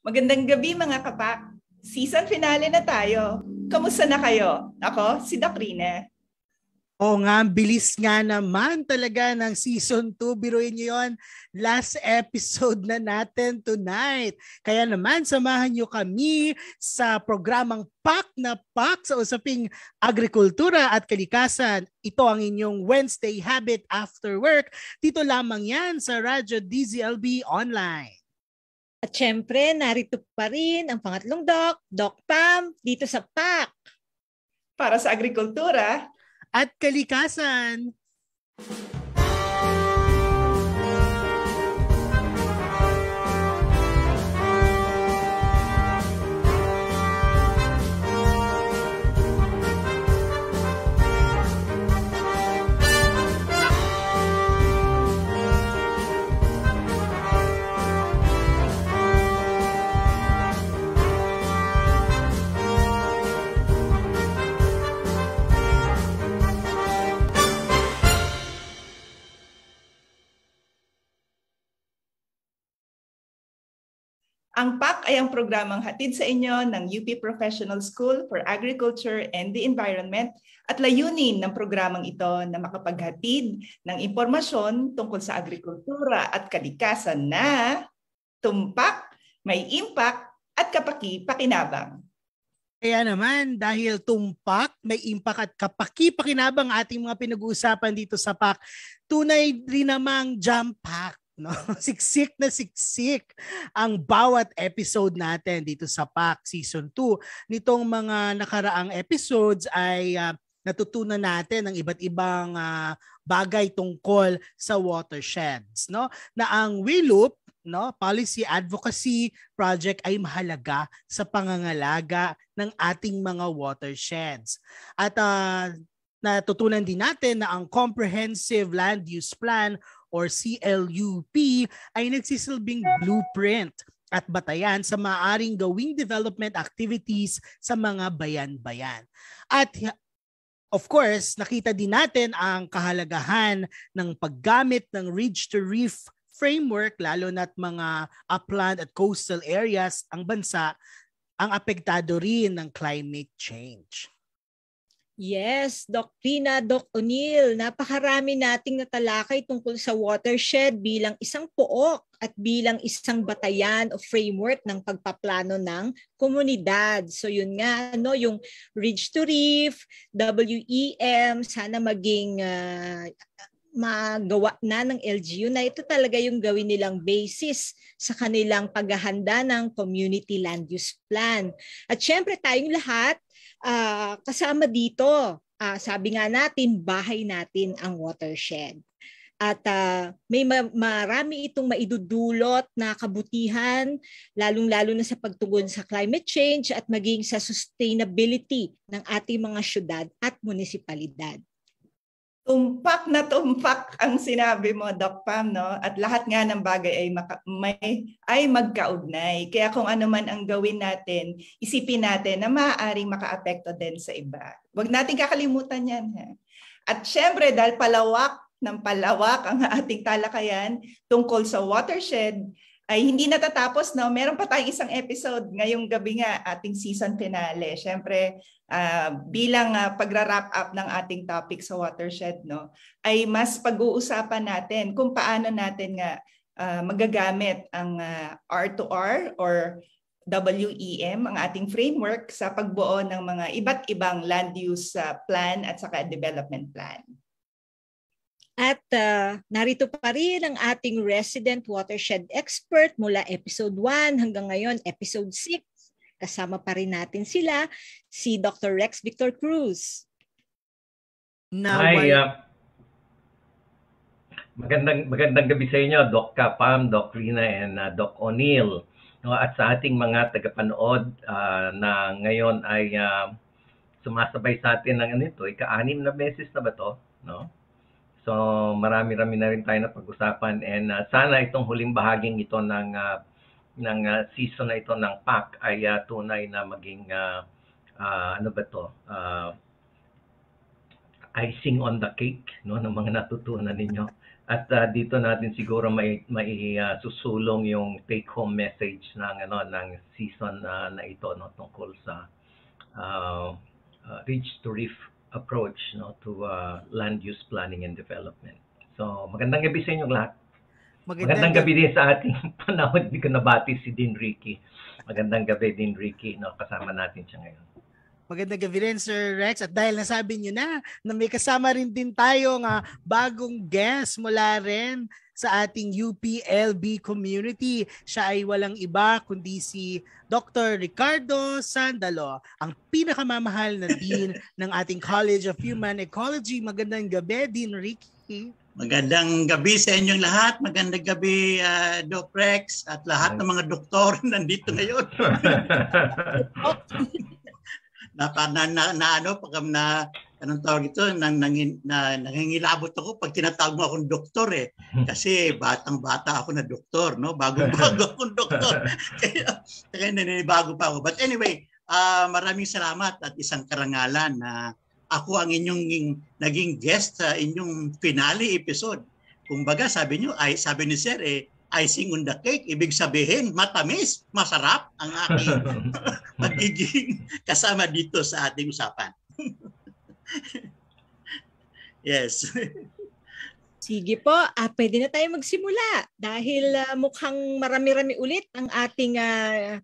Magandang gabi mga kapak. Season finale na tayo. Kamusta na kayo? Ako, si Dakrina. Oo nga, bilis nga naman talaga ng season 2. Biruin niyo yun, last episode na natin tonight. Kaya naman, samahan niyo kami sa programang Pak na Pak sa usaping agrikultura at kalikasan. Ito ang inyong Wednesday Habit After Work. Dito lamang yan sa Radyo DZLB Online. At syempre, narito pa rin ang pangatlong Doc, Doc Pam, dito sa PAK. Para sa agrikultura, at kalikasan. Ang PAC ay ang programang hatid sa inyo ng UP Professional School for Agriculture and the Environment at layunin ng programang ito na makapaghatid ng impormasyon tungkol sa agrikultura at kalikasan na tumpak, may impact at kapaki-pakinabang. Kaya naman, dahil tumpak, may impact at kapaki-pakinabang ating mga pinag-uusapan dito sa PAC, tunay rin namang jump pack no? siksik na siksik ang bawat episode natin dito sa PAC Season 2. Nitong mga nakaraang episodes ay uh, natutunan natin ng iba't ibang uh, bagay tungkol sa watersheds no na ang WILUP no policy advocacy project ay mahalaga sa pangangalaga ng ating mga watersheds at uh, natutunan din natin na ang comprehensive land use plan or CLUP ay nagsisilbing blueprint at batayan sa maaring gawing development activities sa mga bayan-bayan. At of course, nakita din natin ang kahalagahan ng paggamit ng ridge to reef framework lalo na't mga upland at coastal areas ang bansa ang apektado rin ng climate change. Yes, Doc Rina, Doc O'Neill, napakarami nating natalakay tungkol sa watershed bilang isang pook at bilang isang batayan o framework ng pagpaplano ng komunidad. So yun nga, no, yung Ridge to Reef, WEM, sana maging uh, magawa na ng LGU na ito talaga yung gawin nilang basis sa kanilang paghahanda ng community land use plan. At syempre tayong lahat uh, kasama dito, uh, sabi nga natin, bahay natin ang watershed. At uh, may ma- marami itong maidudulot na kabutihan, lalong-lalo na sa pagtugon sa climate change at maging sa sustainability ng ating mga syudad at munisipalidad tumpak na tumpak ang sinabi mo, Doc Pam, no? At lahat nga ng bagay ay, maka, may, ay magkaugnay. Kaya kung ano man ang gawin natin, isipin natin na maaaring makaapekto din sa iba. Huwag natin kakalimutan yan. Ha? At syempre, dahil palawak ng palawak ang ating talakayan tungkol sa watershed, ay hindi natatapos, no? Meron pa tayong isang episode ngayong gabi nga, ating season finale. Siyempre, uh, bilang uh, pagra-wrap up ng ating topic sa watershed, no? Ay mas pag-uusapan natin kung paano natin nga uh, magagamit ang uh, R2R or WEM, ang ating framework sa pagbuo ng mga iba't ibang land use uh, plan at saka development plan. At uh, narito pa rin ang ating resident watershed expert mula episode 1 hanggang ngayon episode 6. Kasama pa rin natin sila, si Dr. Rex Victor Cruz. Now, Hi, uh, magandang, magandang gabi sa inyo, Doc Pam, Doc Rina, and uh, Doc O'Neill. No, at sa ating mga tagapanood uh, na ngayon ay uh, sumasabay sa atin ng ano ito, ika-anim na beses na ba to? No? So marami-rami na rin tayo na pag-usapan and uh, sana itong huling bahaging ito ng uh, ng uh, season na ito ng PAC ay uh, tunay na maging uh, uh, ano ba to uh, icing on the cake no ng mga natutunan ninyo. At uh, dito natin siguro may may uh, susulong yung take home message ng ano ng season uh, na ito no tungkol sa uh, uh, reach to reef approach no to uh, land use planning and development. So magandang gabi sa inyong lahat. Magandang, magandang gabi din sa ating panahon. Hindi ko nabati si Dean Ricky. Magandang gabi Dean Ricky. No, kasama natin siya ngayon. Magandang gabi rin, Sir Rex. At dahil nasabi niyo na na may kasama rin din tayo nga bagong guest mula rin sa ating UPLB community. Siya ay walang iba kundi si Dr. Ricardo Sandalo, ang pinakamamahal na dean ng ating College of Human Ecology. Magandang gabi, Dean Ricky. Magandang gabi sa inyong lahat. Magandang gabi, uh, Doc Rex, at lahat ng mga doktor nandito ngayon. na, na, na, na ano, pag na, anong tawag ito, nang, nang, na, nangingilabot ako pag tinatawag mo akong doktor eh. Kasi batang-bata ako na doktor, no? Bago-bago akong doktor. kaya, kaya naninibago pa ako. But anyway, uh, maraming salamat at isang karangalan na ako ang inyong naging guest sa inyong finale episode. Kung baga, sabi niyo, ay sabi ni Sir eh, icing on the cake. Ibig sabihin, matamis, masarap ang aking magiging kasama dito sa ating usapan. yes. Sige po, ah, pwede na tayo magsimula dahil uh, mukhang marami-rami ulit ang ating uh,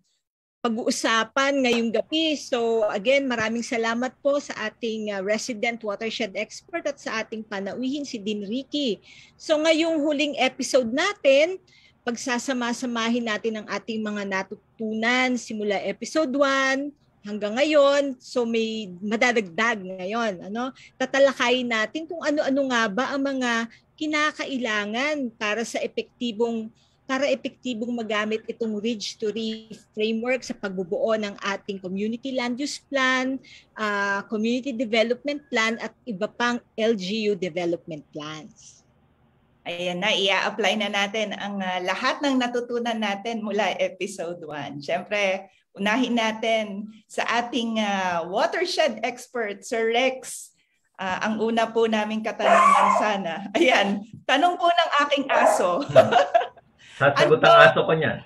pag-uusapan ngayong gabi. So again, maraming salamat po sa ating uh, resident watershed expert at sa ating panauhin si Din Ricky. So ngayong huling episode natin, pagsasama-samahin natin ang ating mga natutunan simula episode 1 hanggang ngayon. So may madadagdag ngayon. Ano? Tatalakayin natin kung ano-ano nga ba ang mga kinakailangan para sa epektibong para epektibong magamit itong Ridge to Reef framework sa pagbubuo ng ating community land use plan, uh, community development plan at iba pang LGU development plans. Ayan na, i-apply na natin ang uh, lahat ng natutunan natin mula episode 1. Siyempre, unahin natin sa ating uh, watershed expert, Sir Rex. Uh, ang una po naming katanungan sana. Ayan, tanong po ng aking aso. Sasagot ang aso ko niyan.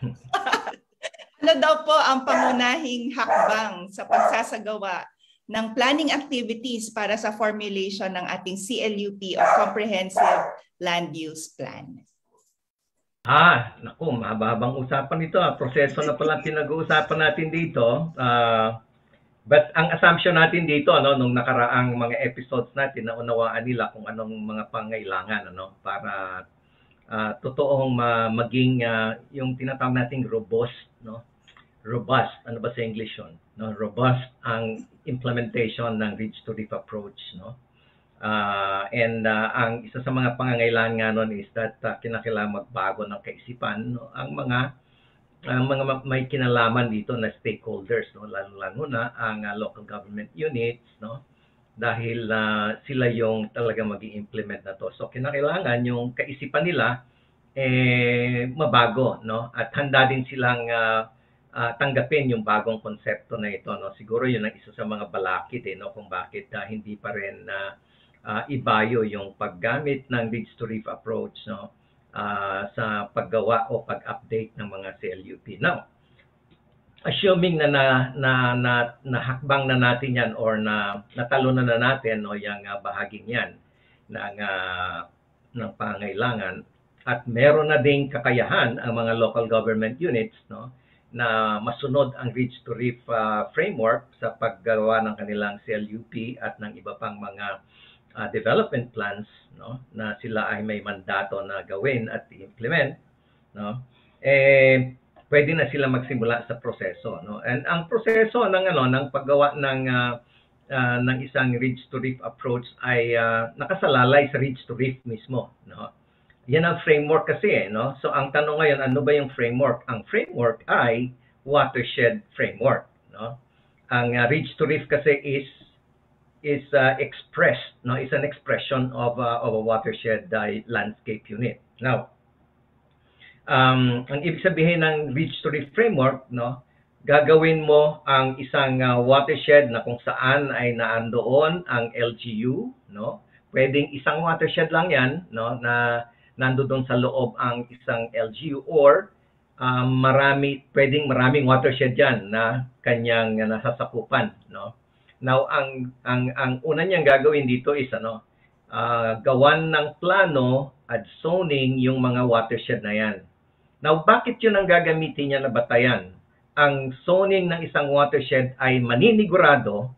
ano daw po ang pangunahing hakbang sa pagsasagawa ng planning activities para sa formulation ng ating CLUP o Comprehensive land use plan? Ah, naku, mahabang usapan ito. Ah. Proseso na pala pinag-uusapan natin dito. Uh, but ang assumption natin dito, ano, nung nakaraang mga episodes natin, na unawaan nila kung anong mga pangailangan ano, para uh, totoong uh, maging uh, yung tinatawag nating robust, no? Robust, ano ba sa English yun? No? Robust ang implementation ng Reach to Reef approach, no? Uh, and uh, ang isa sa mga pangangailangan nga nun is that uh, kinakailangan magbago ng kaisipan no? ang mga ang mga may kinalaman dito na stakeholders no? Lalo-lalo na ang uh, local government units no? Dahil uh, sila yung talaga magi-implement na to. So kinakailangan yung kaisipan nila eh mabago no? At handa din silang uh, uh, tanggapin yung bagong konsepto na ito no? Siguro yun ang isa sa mga balakid eh no? Kung bakit uh, hindi pa rin uh, uh, ibayo yung paggamit ng Leads to Reef approach no, uh, sa paggawa o pag-update ng mga CLUP. Now, assuming na na, na, na, na hakbang na natin yan or na natalo na na natin no, yung uh, bahaging yan ng, uh, ng pangailangan at meron na ding kakayahan ang mga local government units no, na masunod ang Reach to Reef uh, framework sa paggawa ng kanilang CLUP at ng iba pang mga uh, development plans no na sila ay may mandato na gawin at i-implement no eh pwede na sila magsimula sa proseso no. And ang proseso ng ano ng paggawa ng uh, uh, ng isang ridge to reef approach ay uh, nakasalalay sa ridge to reef mismo no. Yan ang framework kasi eh, no. So ang tanong ngayon ano ba yung framework? Ang framework ay watershed framework no. Ang uh, ridge to reef kasi is is uh, expressed, no, is an expression of, uh, of a watershed uh, landscape unit. Now, um, ang ibig sabihin ng Reach to Reef Framework, no, gagawin mo ang isang uh, watershed na kung saan ay naandoon ang LGU, no, pwedeng isang watershed lang yan, no, na nando doon sa loob ang isang LGU or um, marami pwedeng maraming watershed diyan na kanyang nasasakupan no now ang ang ang una niyang gagawin dito is ano uh, gawan ng plano at zoning yung mga watershed na yan now bakit yun ang gagamitin niya na batayan ang zoning ng isang watershed ay maninigurado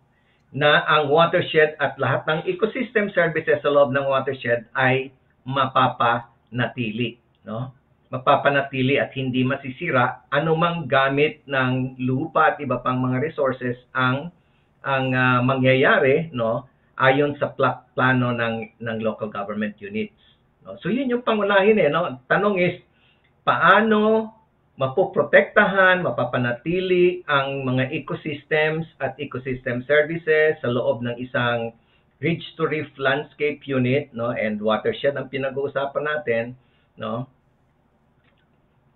na ang watershed at lahat ng ecosystem services sa loob ng watershed ay mapapanatili, no? Mapapanatili at hindi masisira anumang gamit ng lupa at iba pang mga resources ang ang uh, mangyayari, no? Ayon sa pl- plano ng ng local government units. No? So yun yung pangunahin eh, no? Tanong is paano mapoprotektahan, mapapanatili ang mga ecosystems at ecosystem services sa loob ng isang ridge to reef landscape unit no and watershed ang pinag-uusapan natin no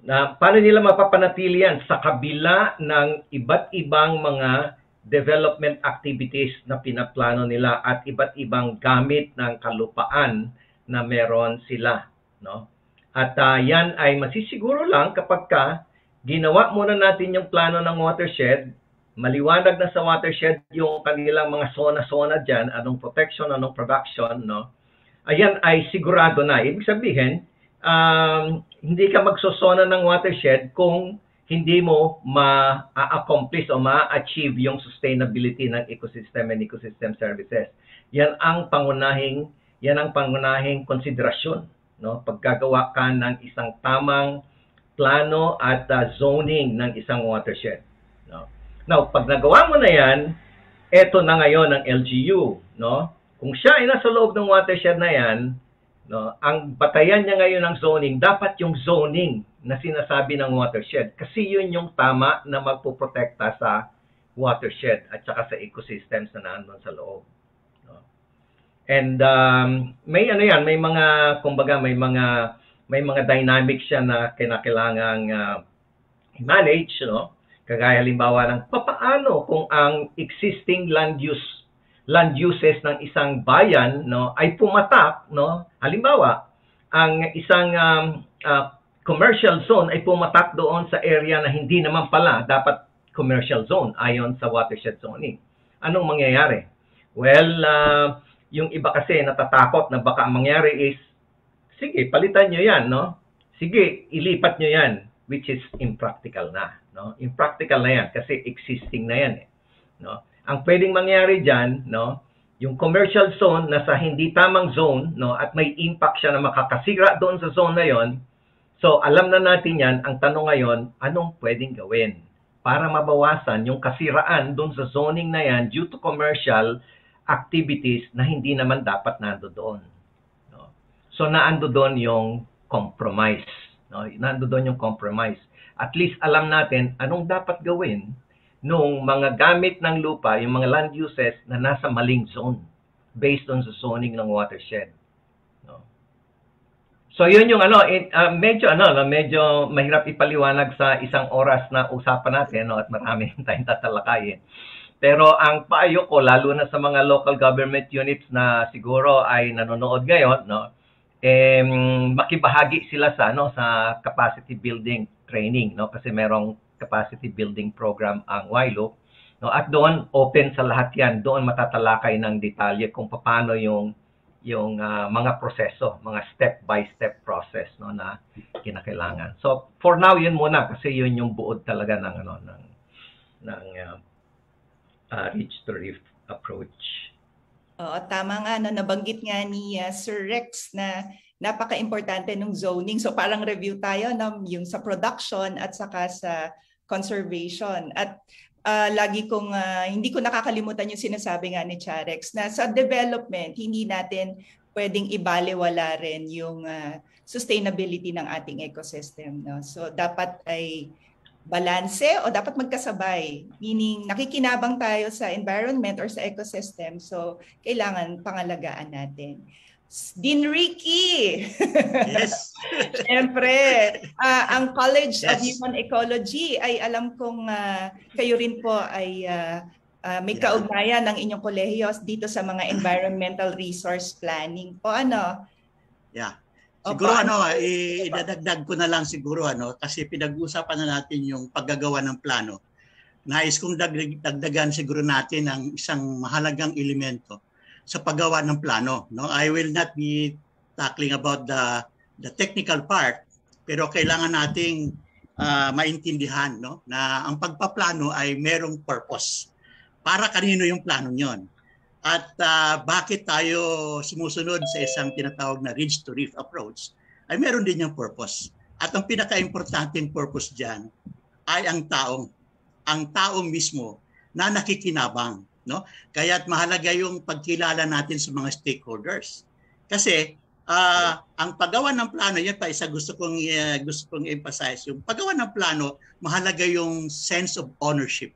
na paano nila mapapanatili yan sa kabila ng iba't ibang mga development activities na pinaplano nila at iba't ibang gamit ng kalupaan na meron sila no at uh, yan ay masisiguro lang kapag ka ginawa muna natin yung plano ng watershed, maliwanag na sa watershed yung kanilang mga zona-zona dyan, anong protection, anong production, no? Ayan ay sigurado na. Ibig sabihin, um, hindi ka magsosona ng watershed kung hindi mo ma-accomplish o ma-achieve yung sustainability ng ecosystem and ecosystem services. Yan ang pangunahing yan ang pangunahing konsiderasyon no? Paggagawa ka ng isang tamang plano at uh, zoning ng isang watershed no? Now pag nagawa mo na yan eto na ngayon ang LGU no? Kung siya ay nasa loob ng watershed na yan no? Ang batayan niya ngayon ng zoning dapat yung zoning na sinasabi ng watershed kasi yun yung tama na magpoprotekta sa watershed at saka sa ecosystems na nandoon sa loob And um, may ano yan, may mga kumbaga may mga may mga dynamics siya na kinakailangang uh, manage, no? Kagaya halimbawa ng papaano kung ang existing land use land uses ng isang bayan, no, ay pumatak, no? Halimbawa, ang isang um, uh, commercial zone ay pumatak doon sa area na hindi naman pala dapat commercial zone ayon sa watershed zoning. Anong mangyayari? Well, uh, yung iba kasi natatakot na baka mangyari is, sige, palitan nyo yan, no? Sige, ilipat nyo yan, which is impractical na, no? Impractical na yan kasi existing na yan, eh, no? Ang pwedeng mangyari dyan, no? Yung commercial zone na sa hindi tamang zone, no? At may impact siya na makakasira doon sa zone na yon. So, alam na natin yan. Ang tanong ngayon, anong pwedeng gawin? Para mabawasan yung kasiraan doon sa zoning na yan due to commercial activities na hindi naman dapat nando doon. No? So naando doon yung compromise. No? Nando doon yung compromise. At least alam natin anong dapat gawin nung mga gamit ng lupa, yung mga land uses na nasa maling zone based on sa zoning ng watershed. So yun yung ano, it, uh, medyo ano, medyo mahirap ipaliwanag sa isang oras na usapan natin no, at marami tayong tatalakayin. Pero ang paayo ko, lalo na sa mga local government units na siguro ay nanonood ngayon, no, eh, makibahagi sila sa ano sa capacity building training, no, kasi merong capacity building program ang WILO. No, at doon open sa lahat 'yan. Doon matatalakay ng detalye kung paano yung yung uh, mga proseso, mga step by step process no na kinakailangan. So for now yun muna kasi yun yung buod talaga ng ano ng ng uh, uh, reach to reef approach. Oo, tama nga. No, nabanggit nga ni uh, Sir Rex na napaka-importante ng zoning. So parang review tayo no, yung sa production at saka sa conservation. At uh, lagi kong, uh, hindi ko nakakalimutan yung sinasabi nga ni Charex na sa development, hindi natin pwedeng ibaliwala rin yung uh, sustainability ng ating ecosystem. No? So dapat ay balanse o dapat magkasabay? Meaning, nakikinabang tayo sa environment or sa ecosystem. So, kailangan pangalagaan natin. Dean Ricky. Yes. Siyempre, uh, ang College yes. of Human Ecology ay alam kong uh, kayo rin po ay uh, uh, may yeah. kaugnayan ng inyong kolehiyo dito sa mga environmental resource planning. O ano? Yeah. Siguro ano, i- idadagdag ko na lang siguro ano kasi pinag-uusapan na natin yung paggagawa ng plano. Nais kong dag- dagdagan siguro natin ang isang mahalagang elemento sa paggawa ng plano, no? I will not be tackling about the the technical part, pero kailangan nating uh, maintindihan no na ang pagpaplano ay merong purpose. Para kanino yung plano 'yon? At uh, bakit tayo sumusunod sa isang tinatawag na ridge to reef approach ay meron din yung purpose. At ang pinaka-importanting purpose diyan ay ang taong ang tao mismo na nakikinabang, no? Kaya't mahalaga yung pagkilala natin sa mga stakeholders. Kasi uh, ang paggawa ng plano, yan pa isa gusto kong uh, gusto kong emphasize, yung paggawa ng plano, mahalaga yung sense of ownership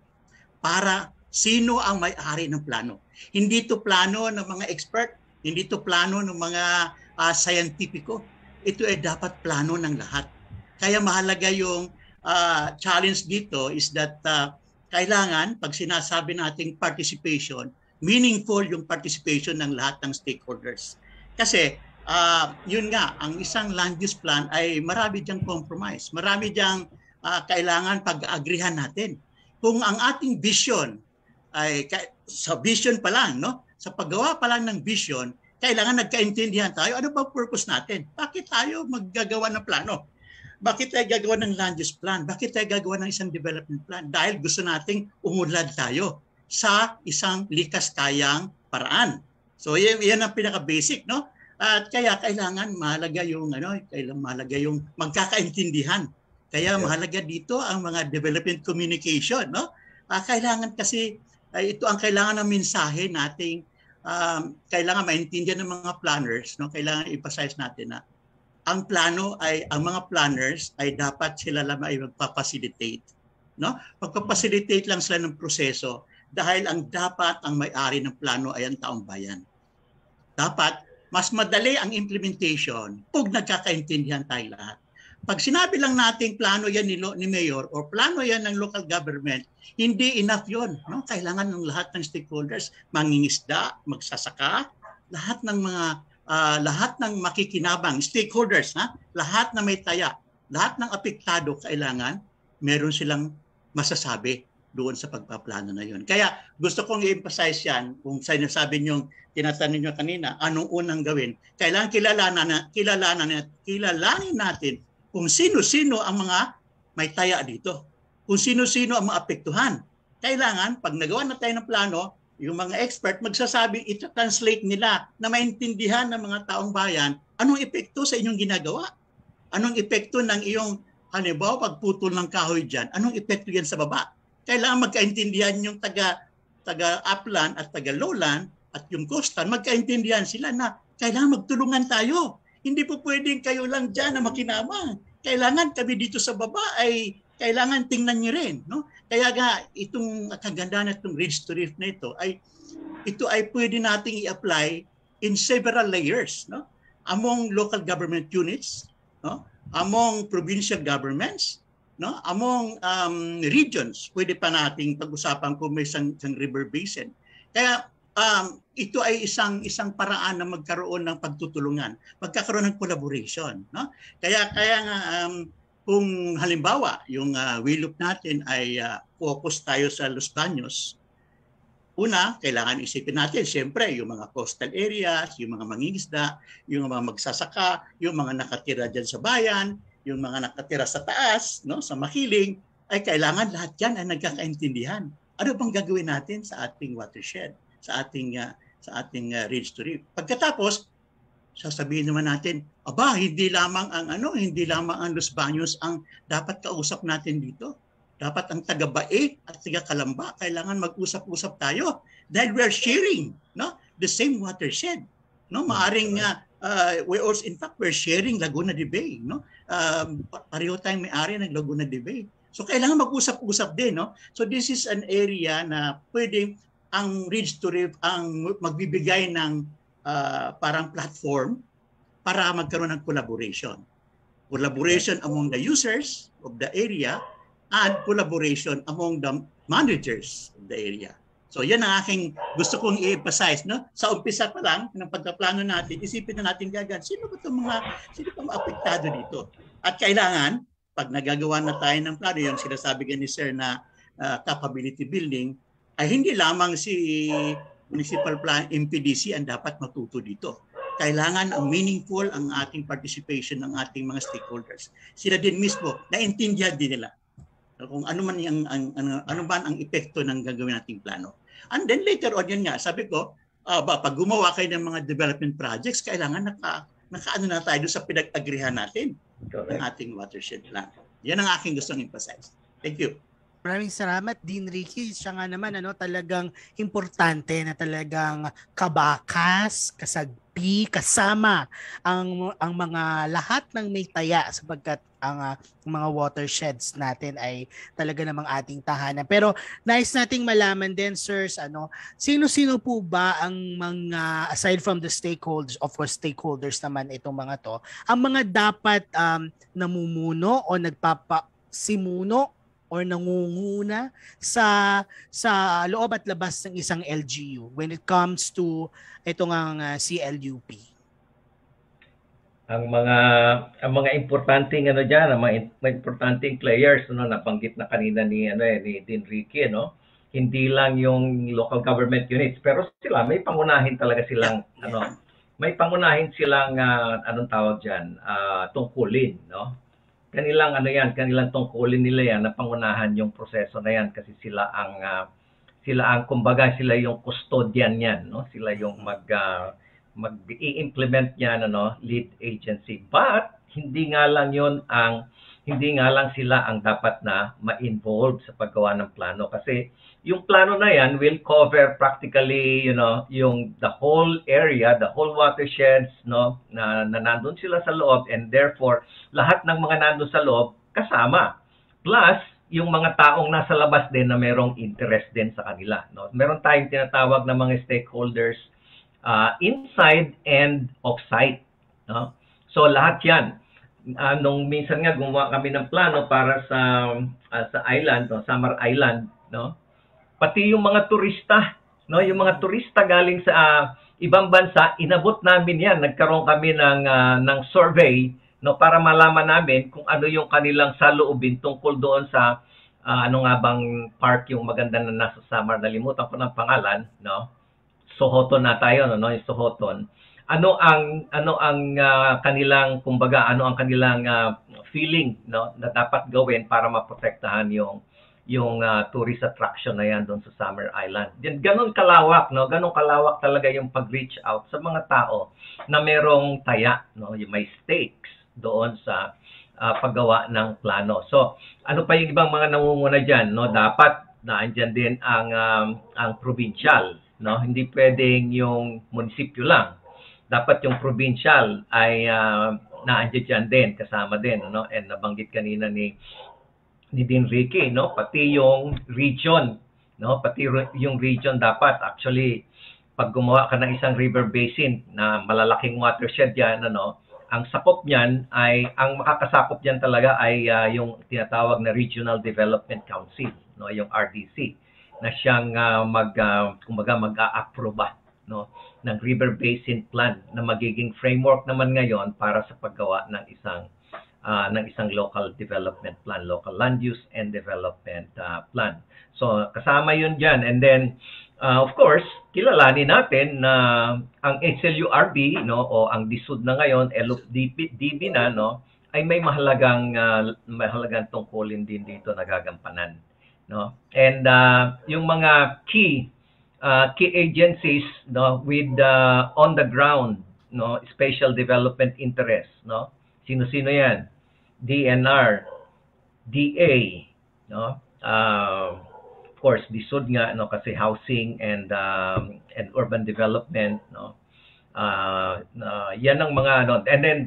para sino ang may-ari ng plano. Hindi to plano ng mga expert, hindi to plano ng mga uh, scientifico. Ito ay dapat plano ng lahat. Kaya mahalaga yung uh, challenge dito is that uh, kailangan pag sinasabi nating participation, meaningful yung participation ng lahat ng stakeholders. Kasi uh, yun nga, ang isang land use plan ay marami diyang compromise. Marami diyang uh, kailangan pag-agrihan natin. Kung ang ating vision ay sa vision pa lang, no? Sa paggawa pa lang ng vision, kailangan nagkaintindihan tayo. Ano ba purpose natin? Bakit tayo maggagawa ng plano? Bakit tayo gagawa ng land use plan? Bakit tayo gagawa ng isang development plan? Dahil gusto nating umulad tayo sa isang likas kayang paraan. So yan, yan ang pinaka-basic, no? At kaya kailangan mahalaga yung ano, kailangan mahalaga yung magkakaintindihan. Kaya mahalaga dito ang mga development communication, no? Uh, kailangan kasi ay ito ang kailangan ng mensahe nating um, kailangan maintindihan ng mga planners, no? Kailangan i-emphasize natin na ang plano ay ang mga planners ay dapat sila lang ay magpa-facilitate no? Magpa-facilitate lang sila ng proseso dahil ang dapat ang may-ari ng plano ay ang taong bayan. Dapat mas madali ang implementation pag nagkakaintindihan tayo lahat. Pag sinabi lang nating plano yan ni, ni mayor or plano yan ng local government hindi enough yon no? Kailangan ng lahat ng stakeholders mangingisda magsasaka lahat ng mga uh, lahat ng makikinabang, stakeholders, ha? lahat na may taya, lahat ng apektado kailangan meron silang masasabi doon sa pagpaplano na yun. Kaya gusto kong i-emphasize yan kung sinasabi niyo, tinatanong niyo kanina, anong unang gawin. Kailangan kilalanan, na, kilalanan, kilalanin natin kung sino-sino ang mga may taya dito. Kung sino-sino ang maapektuhan. Kailangan, pag nagawa na tayo ng plano, yung mga expert magsasabi, ita-translate nila na maintindihan ng mga taong bayan anong epekto sa inyong ginagawa. Anong epekto ng iyong, halimbawa, pagputol ng kahoy dyan, anong epekto yan sa baba? Kailangan magkaintindihan yung taga, taga upland at taga lowland at yung coastal, magkaintindihan sila na kailangan magtulungan tayo. Hindi po pwedeng kayo lang dyan na makinamang. Kailangan kami dito sa baba ay kailangan tingnan niyo rin. No? Kaya nga, itong kagandahan itong ridge to reef na ito ay ito ay pwede nating i-apply in several layers no among local government units no among provincial governments no among um, regions pwede pa nating pag-usapan kung may isang, isang river basin kaya um, ito ay isang isang paraan na magkaroon ng pagtutulungan magkakaroon ng collaboration no kaya kaya nga um, kung halimbawa yung uh, WILUP natin ay uh, focus tayo sa Los Baños, una, kailangan isipin natin, siyempre, yung mga coastal areas, yung mga mangingisda, yung mga magsasaka, yung mga nakatira dyan sa bayan, yung mga nakatira sa taas, no, sa makiling, ay kailangan lahat yan ay nagkakaintindihan. Ano bang gagawin natin sa ating watershed, sa ating uh, sa ating uh, ridge to reef? Pagkatapos, sasabihin naman natin, aba, hindi lamang ang ano, hindi lamang ang Los Baños ang dapat kausap natin dito. Dapat ang taga-Bae at taga-Kalamba, kailangan mag-usap-usap tayo dahil we're sharing no? the same watershed. No? Maaring uh, uh, we also, in fact, we're sharing Laguna de Bay. No? Um, pareho tayong may-ari ng Laguna de Bay. So kailangan mag-usap-usap din. No? So this is an area na pwedeng ang ridge to reef ang magbibigay ng uh, parang platform para magkaroon ng collaboration. Collaboration among the users of the area and collaboration among the managers of the area. So yan ang aking gusto kong i-emphasize. No? Sa umpisa pa lang ng pagkaplano natin, isipin na natin gagad, sino ba itong mga, sino pa maapektado dito? At kailangan, pag nagagawa na tayo ng plano, yung sinasabi ni Sir na uh, capability building, ay hindi lamang si Municipal Plan MPDC ang dapat matuto dito. Kailangan ang meaningful ang ating participation ng ating mga stakeholders. Sila din mismo, naintindihan din nila kung ano man yung ang, ano, ano ba ang epekto ng gagawin nating plano. And then later on yun nga, sabi ko, uh, ba, pag gumawa kayo ng mga development projects, kailangan naka, nakaano na tayo sa pinag-agrihan natin ng ating watershed plan. Yan ang aking gustong emphasize. Thank you. Maraming salamat, Dean Ricky. Siya nga naman, ano, talagang importante na talagang kabakas, kasagpi, kasama ang, ang mga lahat ng may taya sapagkat ang uh, mga watersheds natin ay talaga namang ating tahanan. Pero nice nating malaman din, sirs, ano, sino-sino po ba ang mga, aside from the stakeholders, of course, stakeholders naman itong mga to, ang mga dapat um, namumuno o nagpapasimuno or nangunguna sa sa loob at labas ng isang LGU when it comes to itong ang uh, CLUP? Ang mga ang mga importanteng ano diyan, ang mga, mga importanteng players no nabanggit na kanina ni ano eh, ni Dean Ricky no. Hindi lang yung local government units pero sila may pangunahin talaga silang ano may pangunahin silang uh, anong tawag diyan, uh, tungkulin no kanilang ano yan, kanilang tungkulin nila yan na pangunahan yung proseso na yan kasi sila ang uh, sila ang kumbaga sila yung custodian niyan, no? Sila yung mag uh, mag-i-implement niyan ano, lead agency. But hindi nga lang 'yon ang hindi nga lang sila ang dapat na ma-involve sa paggawa ng plano kasi yung plano na yan will cover practically you know yung the whole area the whole watersheds no na, na nandun sila sa loob and therefore lahat ng mga nandun sa loob kasama. Plus yung mga taong nasa labas din na merong interest din sa kanila no. Meron tayong tinatawag na mga stakeholders uh, inside and offsite no. So lahat yan. Uh, nung minsan nga gumawa kami ng plano para sa uh, sa island, no, Summer Island, no. Pati yung mga turista, no, yung mga turista galing sa uh, ibang bansa, inabot namin 'yan. Nagkaroon kami ng uh, ng survey, no, para malaman namin kung ano yung kanilang saloobin tungkol doon sa uh, ano nga bang park yung maganda na nasa Summer, nalimutan ko ng pangalan, no. Sohoton na tayo, no, no, yung Sohoton. Ano ang ano ang uh, kanilang kumbaga ano ang kanilang uh, feeling no? Na dapat gawin para maprotektahan yung yung uh, tourist attraction na yan doon sa Summer Island. Yan ganun kalawak no, ganun kalawak talaga yung pag-reach out sa mga tao na merong taya no, yung may stakes doon sa uh, paggawa ng plano. So, ano pa yung ibang mga nangunguna diyan no? Dapat naandyan din ang um, ang provincial no? Hindi pwedeng yung munisipyo lang dapat yung provincial ay uh, naandiyan dyan din, kasama din, no? And nabanggit kanina ni ni Dean Ricky, no? Pati yung region, no? Pati yung region dapat actually pag gumawa ka ng isang river basin na malalaking watershed yan, ano, ang sakop niyan ay ang makakasakop diyan talaga ay uh, yung tinatawag na Regional Development Council, no, yung RDC na siyang uh, mag uh, kumbaga mag-a-approve no ng river basin plan na magiging framework naman ngayon para sa paggawa ng isang uh, ng isang local development plan, local land use and development uh, plan. So kasama 'yun diyan and then uh, of course, kilalanin natin na ang SLURB no o ang DSUD na ngayon, LUPDB DB na no ay may mahalagang uh, mahalagang tungkulin din dito na gagampanan no. And uh, yung mga key uh, key agencies no with uh, on the ground no special development interest no sino-sino yan DNR DA no? Uh, of course DSUD nga no? Kasi housing and um, and urban development no? Uh, uh, yan ang mga ano and then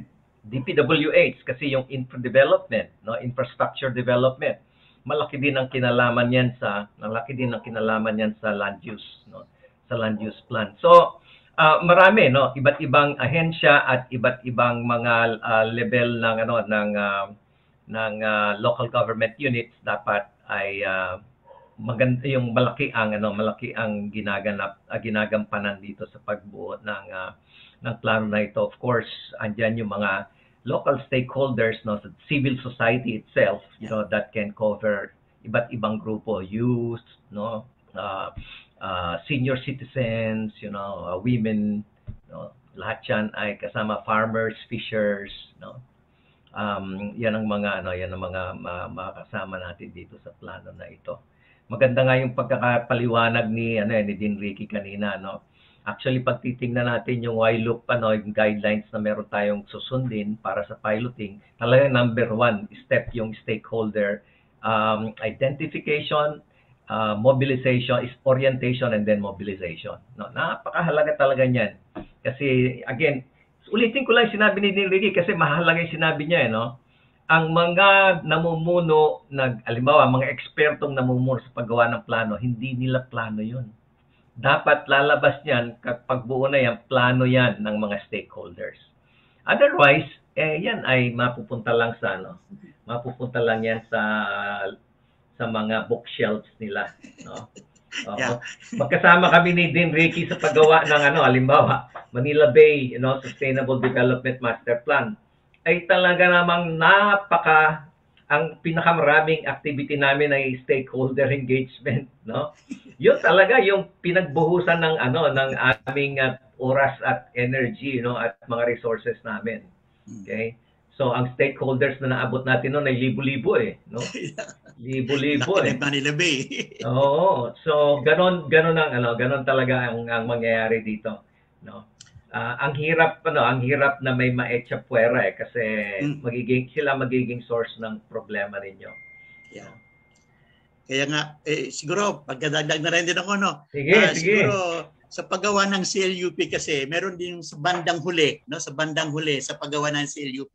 DPWH kasi yung infra development no? Infrastructure development. Malaki din ang kinalaman niyan sa malaki din ang kinalaman niyan sa land use no? Sa land use plan. So uh, marami no? Iba't ibang ahensya at iba't ibang mga uh, level ng ano ng uh, ng uh, local government units dapat ay uh, maganda yung malaki ang ano malaki ang ginaganap uh, ginagampanan dito sa pagbuo ng uh, ng plano na ito. Of course andyan yung mga local stakeholders no sa civil society itself you know that can cover iba't ibang grupo youth no? Uh, uh, senior citizens you know uh, women no lahat yan ay kasama farmers fishers no um yan ang mga ano yan ang mga uh, makakasama natin dito sa plano na ito. Maganda nga yung pagkakapaliwanag ni ano eh, ni Dean Ricky kanina no. Actually, pag titingnan natin yung YLOOP, ano, yung guidelines na meron tayong susundin para sa piloting, talaga number one step yung stakeholder um, identification, uh, mobilization, is orientation, and then mobilization. No, napakahalaga talaga niyan. Kasi, again, ulitin ko lang sinabi ni Ricky kasi mahalaga yung sinabi niya, eh, no? Ang mga namumuno, nag, alimbawa, mga ekspertong namumuno sa paggawa ng plano, hindi nila plano yun dapat lalabas niyan kapag buo na yan, plano yan ng mga stakeholders. Otherwise, eh, yan ay mapupunta lang sa ano, mapupunta lang yan sa sa mga bookshelves nila, no? Uh, yeah. Magkasama kami ni Dean Ricky sa paggawa ng ano, halimbawa, Manila Bay, you know, Sustainable Development Master Plan ay talaga namang napaka ang pinakamaraming activity namin ay stakeholder engagement, no? Yun talaga yung pinagbuhusan ng ano ng aming uh, oras at energy, no, at mga resources namin. Okay? So ang stakeholders na naabot natin noon ay libo-libo eh, no? Libo-libo eh. Manila Bay. Oo. So ganon ganon ang ano, ganon talaga ang ang mangyayari dito, no? uh, ang hirap ano, ang hirap na may maetsa puwera eh kasi mm. magiging sila magiging source ng problema ninyo. Yeah. Kaya nga eh, siguro pagdadagdag na rin din ako no. Sige, uh, sige. Siguro sa paggawa ng CLUP kasi meron din sa bandang huli, no, sa bandang huli sa paggawa ng CLUP,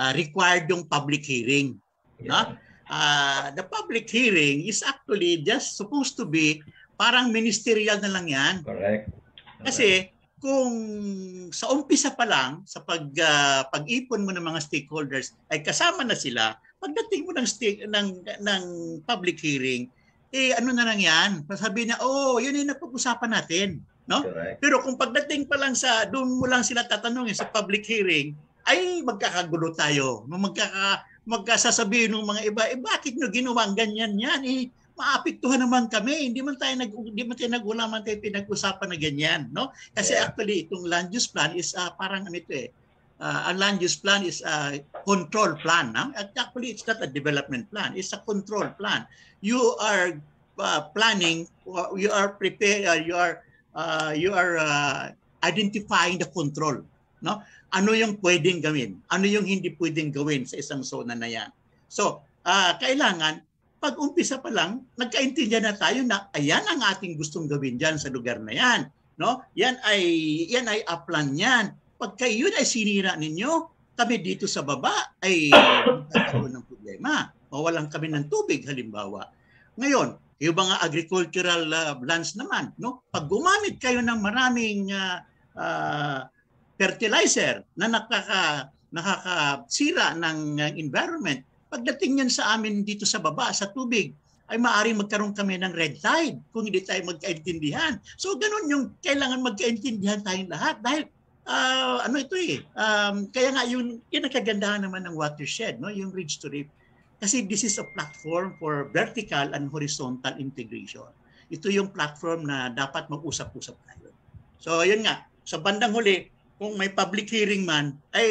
uh, ah, required yung public hearing, yeah. no? Uh, the public hearing is actually just supposed to be parang ministerial na lang yan. Correct. Kasi kung sa umpisa pa lang sa pag uh, pag-ipon mo ng mga stakeholders ay kasama na sila pagdating mo ng stake, ng ng public hearing eh ano na lang yan sabi na oh yun yung napag-usapan natin no Correct. pero kung pagdating pa lang sa doon mo lang sila tatanungin sa public hearing ay magkakagulo tayo magkaka magkasasabihin ng mga iba eh bakit nyo ginawa ganyan yan eh maapektuhan naman kami. Hindi man tayo nag hindi man tayo nag-ulaman tayo pinag-usapan na ganyan, no? Kasi yeah. actually itong land use plan is uh, parang ano ito eh. Uh, a land use plan is a control plan. At actually, it's not a development plan. It's a control plan. You are uh, planning, you are prepared, uh, you are uh, you are uh, identifying the control. No? Ano yung pwedeng gawin? Ano yung hindi pwedeng gawin sa isang zona na yan? So, uh, kailangan pag umpisa pa lang, nagkaintindihan na tayo na ayan ang ating gustong gawin diyan sa lugar na yan. No? Yan ay yan ay aplan yan. Pagka yun ay sinira ninyo, kami dito sa baba ay magkakaroon ng problema. Mawalan kami ng tubig halimbawa. Ngayon, yung mga agricultural uh, lands naman, no? Pag gumamit kayo ng maraming uh, uh, fertilizer na nakaka nakakasira ng uh, environment, Pagdating niyan sa amin dito sa baba, sa tubig, ay maaaring magkaroon kami ng red tide kung hindi tayo magkaintindihan. So ganun yung kailangan magkaintindihan tayong lahat dahil uh, ano ito eh. Um, kaya nga yung, yung kagandahan naman ng watershed, no? yung ridge to reef. Kasi this is a platform for vertical and horizontal integration. Ito yung platform na dapat mag-usap-usap tayo. So yun nga, sa bandang huli, kung may public hearing man, ay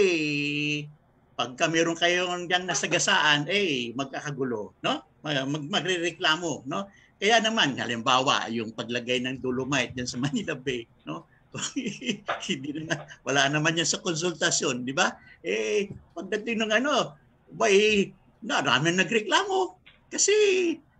pagka meron kayong diyang nasagasaan, eh, magkakagulo, no? Mag, magrereklamo, no? Kaya naman, halimbawa, yung paglagay ng dolomite diyan sa Manila Bay, no? hindi na, wala naman yan sa konsultasyon, di ba? Eh, pagdating ng ano, bay, narami nagreklamo. Kasi,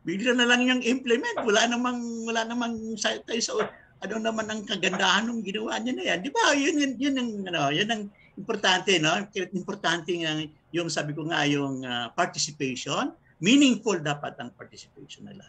bigla na lang yung implement. Wala namang, wala namang sa, sa ano naman ang kagandahan ng ginawa niya na yan. Di ba? Yun, yun, yun, ang, ano, yun ang importante, no? Importante nga yung sabi ko nga yung uh, participation. Meaningful dapat ang participation nila.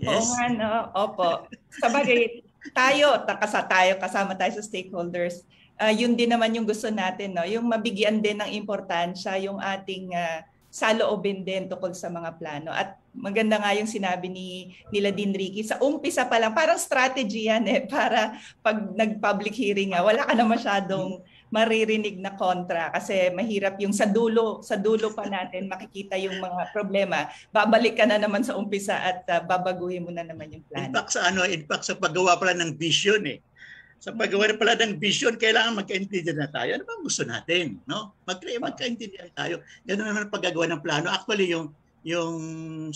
Yes. Oo nga, no? Opo. Sabagay, tayo, takasa tayo, kasama tayo sa stakeholders. Uh, yun din naman yung gusto natin, no? Yung mabigyan din ng importansya yung ating uh, saloobin din tukol sa mga plano. At maganda nga yung sinabi ni nila din Ricky, sa umpisa pa lang, parang strategy yan eh, para pag nag-public hearing nga, wala ka na masyadong maririnig na kontra kasi mahirap yung sa dulo, sa dulo pa natin makikita yung mga problema. Babalik ka na naman sa umpisa at uh, babaguhin mo na naman yung plano. In fact, sa ano, in fact, sa paggawa pala ng vision eh, sa paggawa pala ng vision, kailangan magkaintindihan na tayo. Ano bang gusto natin? No? Mag magkaintindihan tayo. Ganun naman ang paggagawa ng plano. Actually, yung yung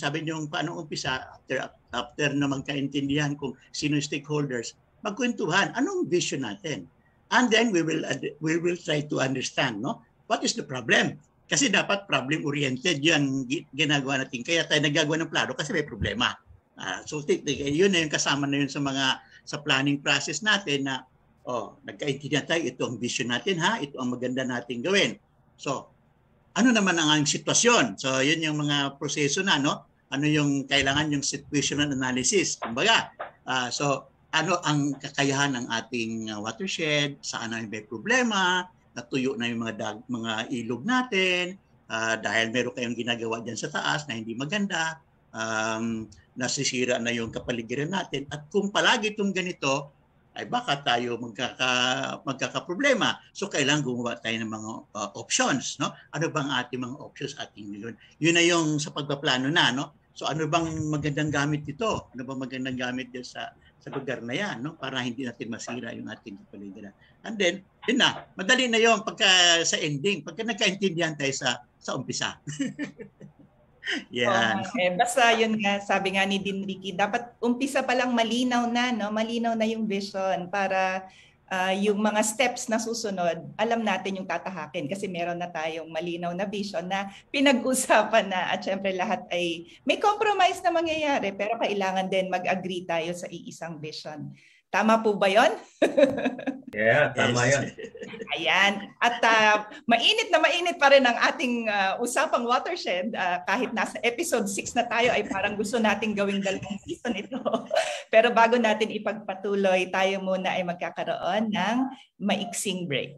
sabi niyo paano umpisa after after na magkaintindihan kung sino yung stakeholders, magkwentuhan. Anong vision natin? And then we will we will try to understand, no? What is the problem? Kasi dapat problem oriented 'yan ginagawa natin. Kaya tayo nagagawa ng plano kasi may problema. Uh, so yun na yung kasama na yun sa mga sa planning process natin na oh, nagkaintindihan tayo, ito ang vision natin ha, ito ang maganda nating gawin. So, ano naman ang ang sitwasyon? So, yun yung mga proseso na, no? Ano yung kailangan yung situational analysis. Kumbaga, uh, so, ano ang kakayahan ng ating uh, watershed, saan na may problema, natuyo na yung mga, dag, mga ilog natin, uh, dahil meron kayong ginagawa dyan sa taas na hindi maganda, um, nasisira na yung kapaligiran natin. At kung palagi itong ganito, ay baka tayo magkaka, magkakaproblema. So kailangan gumawa tayo ng mga uh, options. No? Ano bang ating mga options ating nilun? Yun na yung sa pagpaplano na. No? So ano bang magandang gamit dito? Ano bang magandang gamit dyan sa sa lugar na yan, no? para hindi natin masira yung ating kapaligiran. And then, yun na, madali na yung pagka sa ending, pagka nagkaintindihan tayo sa sa umpisa. Yan. Oh, eh, basta yun nga, sabi nga ni Din Ricky, dapat umpisa pa lang malinaw na, no? malinaw na yung vision para uh, yung mga steps na susunod, alam natin yung tatahakin kasi meron na tayong malinaw na vision na pinag-usapan na at syempre lahat ay may compromise na mangyayari pero kailangan din mag-agree tayo sa iisang vision. Tama po ba yon? yeah, tama yan. Ayan. At uh, mainit na mainit pa rin ang ating uh, usapang watershed. Uh, kahit nasa episode 6 na tayo ay parang gusto nating gawing dalawang season ito. Pero bago natin ipagpatuloy, tayo muna ay magkakaroon ng maiksing break.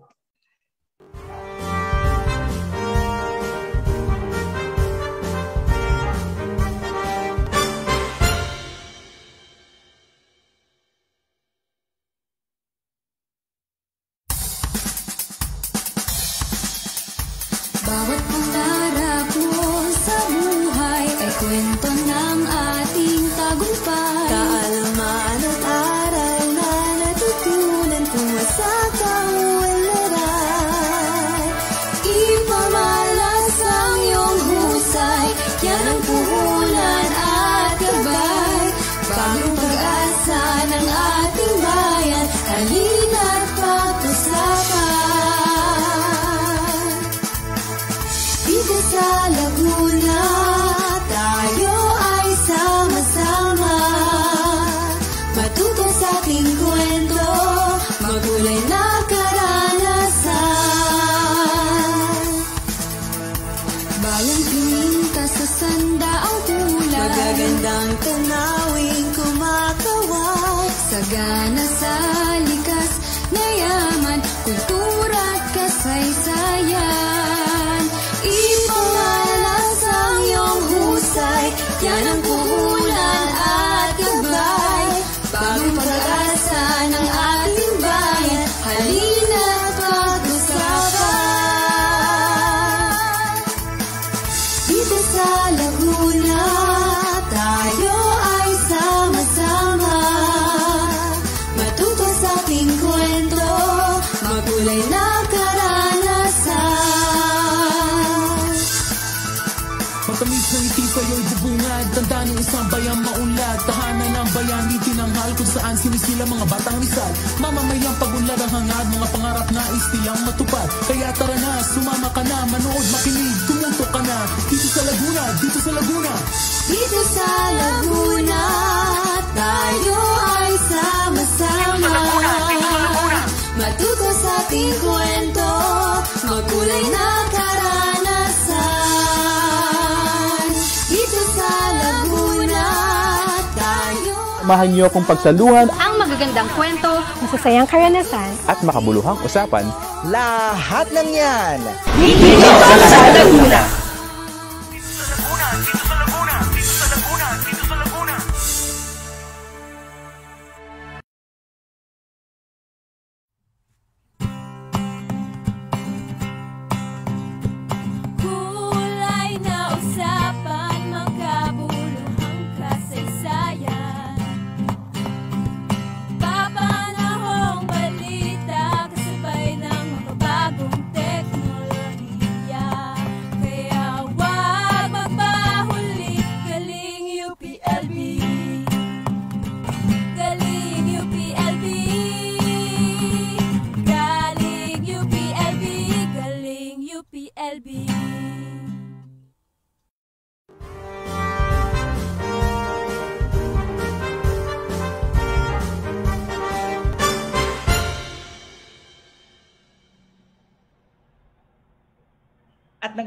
Sila mga batang Rizal Mamamayang pagunlad ang hangad. Mga pangarap na istiyang matupad. Kaya tara na, sumama ka na. Manood, makinig, tumutok ka na. Dito sa Laguna, dito sa Laguna. Dito sa Laguna Tayo ay sama-sama. Matuto sa ating kwento Magkulay na karanasan Samahan niyo akong pagsaluhan magagandang kwento, masasayang karanasan, at makabuluhang usapan. Lahat ng yan! Dito sa Laguna!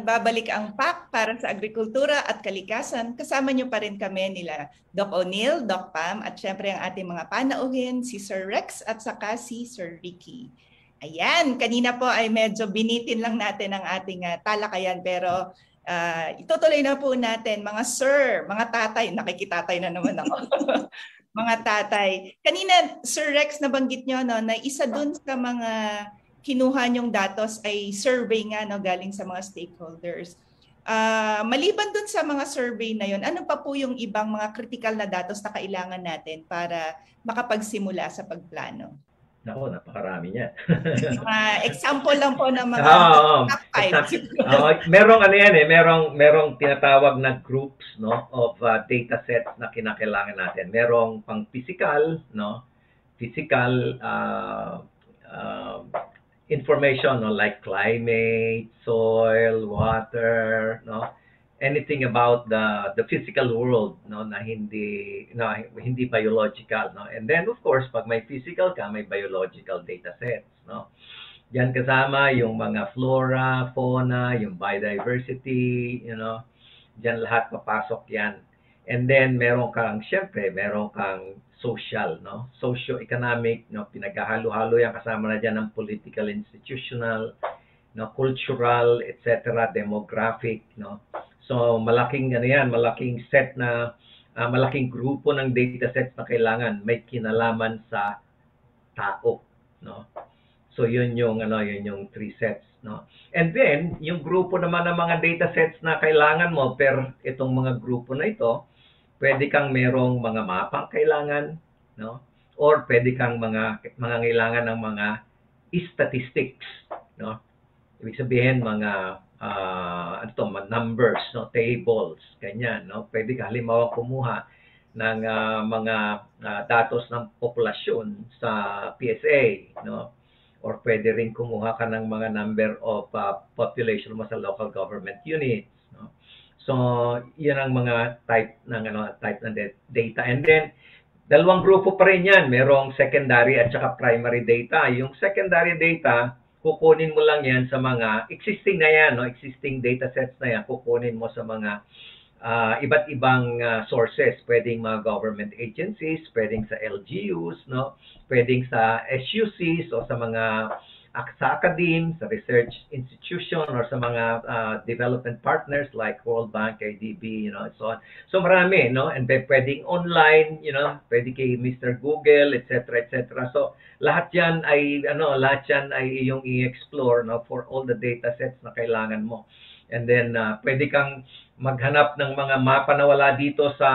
Nagbabalik ang PAC para sa agrikultura at kalikasan. Kasama niyo pa rin kami nila Doc O'Neill, Doc Pam, at syempre ang ating mga panauhin, si Sir Rex at saka si Sir Ricky. Ayan, kanina po ay medyo binitin lang natin ang ating uh, talakayan pero uh, itutuloy na po natin mga sir, mga tatay, nakikitatay na naman ako. mga tatay. Kanina Sir Rex nabanggit niyo no na isa dun sa mga kinuha niyong datos ay survey nga no, galing sa mga stakeholders. Uh, maliban dun sa mga survey na yon, ano pa po yung ibang mga critical na datos na kailangan natin para makapagsimula sa pagplano? Nako, napakarami niya. mga example lang po ng mga oh, top five. oh, merong ano yan eh, merong merong tinatawag na groups no of uh, data sets na kinakailangan natin. Merong pang physical, no? Physical uh, uh, information no? Like climate, soil, water, no? Anything about the the physical world no? Na hindi no, hindi biological no? And then of course pag may physical ka may biological data sets no? Diyan kasama yung mga flora, fauna, yung biodiversity, you know. Diyan lahat papasok yan. And then meron kang syempre, meron kang social, no? Socio-economic, no? Pinaghahalo-halo yan kasama na diyan ng political, institutional, no? cultural, etc., demographic, no? So malaking ano yan, malaking set na uh, malaking grupo ng data sets na kailangan may kinalaman sa tao, no? So yun yung ano, yun yung three sets, no? And then yung grupo naman ng mga data sets na kailangan mo per itong mga grupo na ito, pwede kang merong mga mapang kailangan, no? Or pwede kang mga mga kailangan ng mga statistics, no? Ibig sabihin mga uh, ano to, numbers, no, tables, ganyan, no? Pwede ka halimbawa kumuha ng uh, mga uh, datos ng populasyon sa PSA, no? Or pwede rin kumuha ka ng mga number of uh, population mo sa local government units, no? So, yan ang mga type ng ano type ng data. And then dalawang grupo pa rin yan. Merong secondary at saka primary data. Yung secondary data, kukunin mo lang yan sa mga existing na yan, no? existing data sets na yan, kukunin mo sa mga uh, iba't ibang uh, sources. Pwedeng mga government agencies, pwedeng sa LGUs, no? pwedeng sa SUCs o sa mga sa academe, sa research institution, or sa mga uh, development partners like World Bank, IDB, you know, and so on. So marami, no? And pwedeng online, you know, pwede kay Mr. Google, etc., etc. So lahat yan ay, ano, lahat yan ay yung i-explore, no, for all the data sets na kailangan mo. And then, uh, pwede kang maghanap ng mga mapa na wala dito sa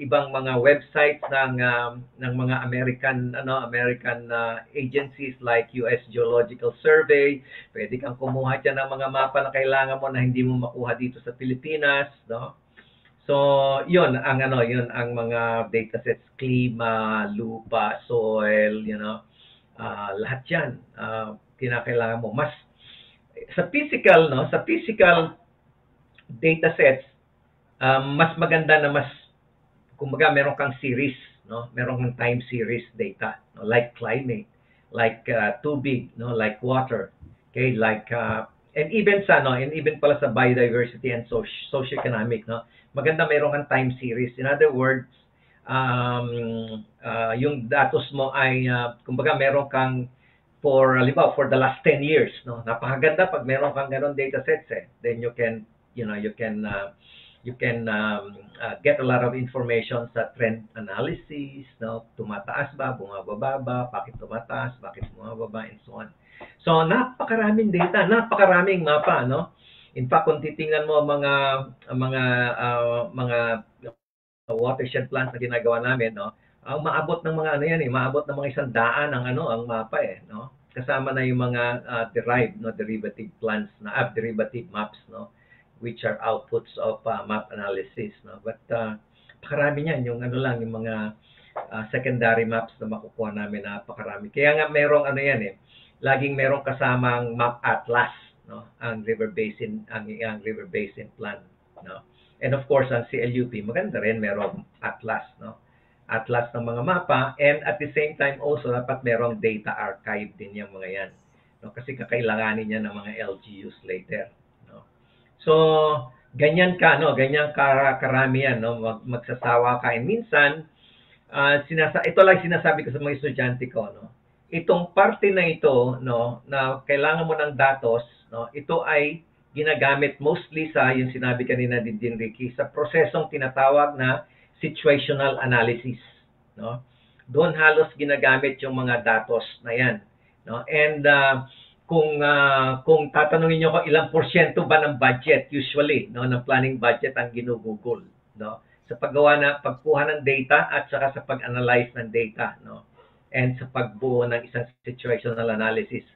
ibang mga websites ng uh, ng mga American ano American uh, agencies like US Geological Survey. Pwede kang kumuha diyan ng mga mapa na kailangan mo na hindi mo makuha dito sa Pilipinas, no? So, 'yun ang ano, 'yun ang mga datasets klima, lupa, soil, you know. Uh, lahat 'yan uh, kinakailangan mo mas sa physical no, sa physical data sets, um, mas maganda na mas, kumbaga meron kang series, no? meron kang time series data, no? like climate, like uh, tubig, no? like water, okay, like, uh, and even sa, no? and even pala sa biodiversity and soci- socioeconomic, no? maganda meron kang time series. In other words, um, uh, yung datos mo ay, uh, kumbaga meron kang for, halimbawa, for the last 10 years, no? Napakaganda pag meron kang ganun data sets, eh. Then you can you know you can uh, you can um, uh, get a lot of information sa trend analysis, no? Tumataas ba, bumababa ba, bakit tumataas, bakit bumababa, and so on. So, napakaraming data, napakaraming mapa, no? In fact, kung titingnan mo mga mga uh, mga watershed plans na ginagawa namin, no? Ang maabot ng mga ano yan eh, maabot ng mga isang daan ang ano, ang mapa eh, no? Kasama na yung mga uh, derived, no, derivative plans na uh, derivative maps, no? Which are outputs of uh, map analysis. No? But uh, pakarami niyan, yung ano lang, yung mga uh, secondary maps na makukuha namin, napakarami. Kaya nga merong ano yan eh, laging merong kasamang map atlas, no? ang river basin, ang, ang river basin plan. No? And of course, ang CLUP, maganda rin, merong atlas, no? atlas ng mga mapa and at the same time also dapat merong data archive din yung mga yan no kasi kakailanganin niya ng mga LGUs later So, ganyan ka, no? Ganyan ka karami yan, no? Mag, magsasawa ka. And minsan, uh, sinasa ito lang sinasabi ko sa mga estudyante ko, no? Itong parte na ito, no, na kailangan mo ng datos, no? Ito ay ginagamit mostly sa yung sinabi kanina din din Ricky sa prosesong tinatawag na situational analysis, no? Doon halos ginagamit yung mga datos na 'yan, no? And uh, kung uh, kung tatanungin niyo ko ilang porsyento ba ng budget usually no ng planning budget ang ginugugol no sa paggawa na pagkuha ng data at saka sa pag-analyze ng data no and sa pagbuo ng isang situational analysis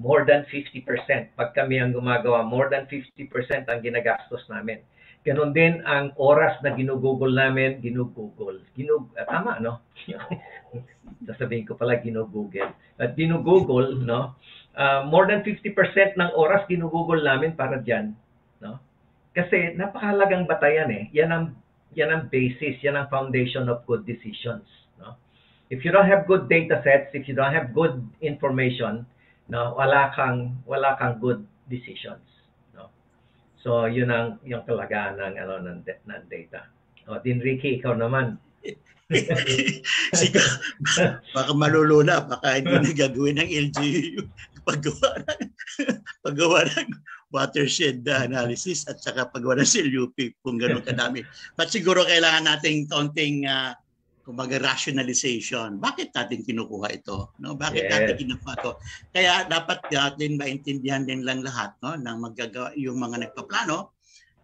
more than 50% pag kami ang gumagawa more than 50% ang ginagastos namin Ganon din ang oras na ginugugol namin, ginugugol. Ginug uh, tama no? Sasabihin ko pala ginugugol. At ginugugol, no? Uh, more than 50% ng oras ginugugol namin para diyan, no? Kasi napakahalagang batayan eh. Yan ang yan ang basis, yan ang foundation of good decisions, no? If you don't have good data sets, if you don't have good information, no, wala kang wala kang good decisions. So, yun ang yung kalagaan ng ano ng, ng data. O, din Ricky, ikaw naman. Siguro, baka maluluna, baka hindi na gagawin ng LGU paggawa ng, paggawa ng watershed analysis at saka paggawa ng CLUP kung gano'n kadami. But siguro kailangan nating kaunting uh, kumbaga rationalization. Bakit natin kinukuha ito? No? Bakit yes. natin kinukuha ito? Kaya dapat natin maintindihan din lang lahat no ng magagawa yung mga nagpaplano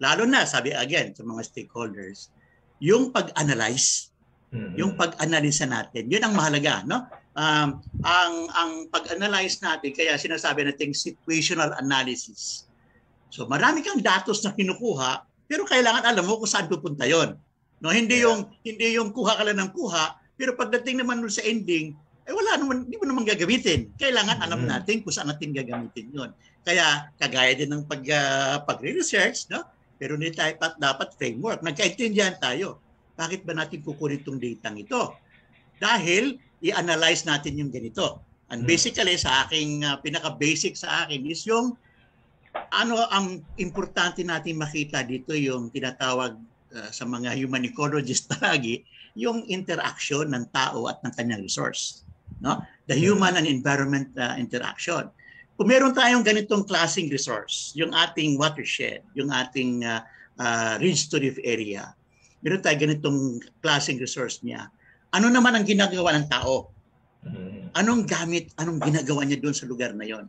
lalo na sabi again sa mga stakeholders yung pag-analyze mm-hmm. yung pag-analisa natin yun ang mahalaga no um, ang ang pag-analyze natin kaya sinasabi nating situational analysis so marami kang datos na kinukuha pero kailangan alam mo kung saan pupunta yon No, hindi yeah. yung hindi yung kuha ka lang ng kuha, pero pagdating naman sa ending, eh wala naman, hindi mo naman gagamitin. Kailangan alam mm-hmm. natin kung saan natin gagamitin 'yon. Kaya kagaya din ng pag uh, pagre-research, no? Pero hindi tayo pat, dapat framework. Nagkaintindihan tayo. Bakit ba natin kukunin itong data ito? Dahil i-analyze natin yung ganito. And mm. basically sa aking uh, pinaka-basic sa akin is yung ano ang importante natin makita dito yung tinatawag uh, sa mga human ecologists lagi yung interaction ng tao at ng kanyang resource. No? The human and environment uh, interaction. Kung meron tayong ganitong klaseng resource, yung ating watershed, yung ating uh, uh, ridge to reef area, meron tayong ganitong klaseng resource niya, ano naman ang ginagawa ng tao? Mm-hmm. Anong gamit, anong ginagawa niya doon sa lugar na yon?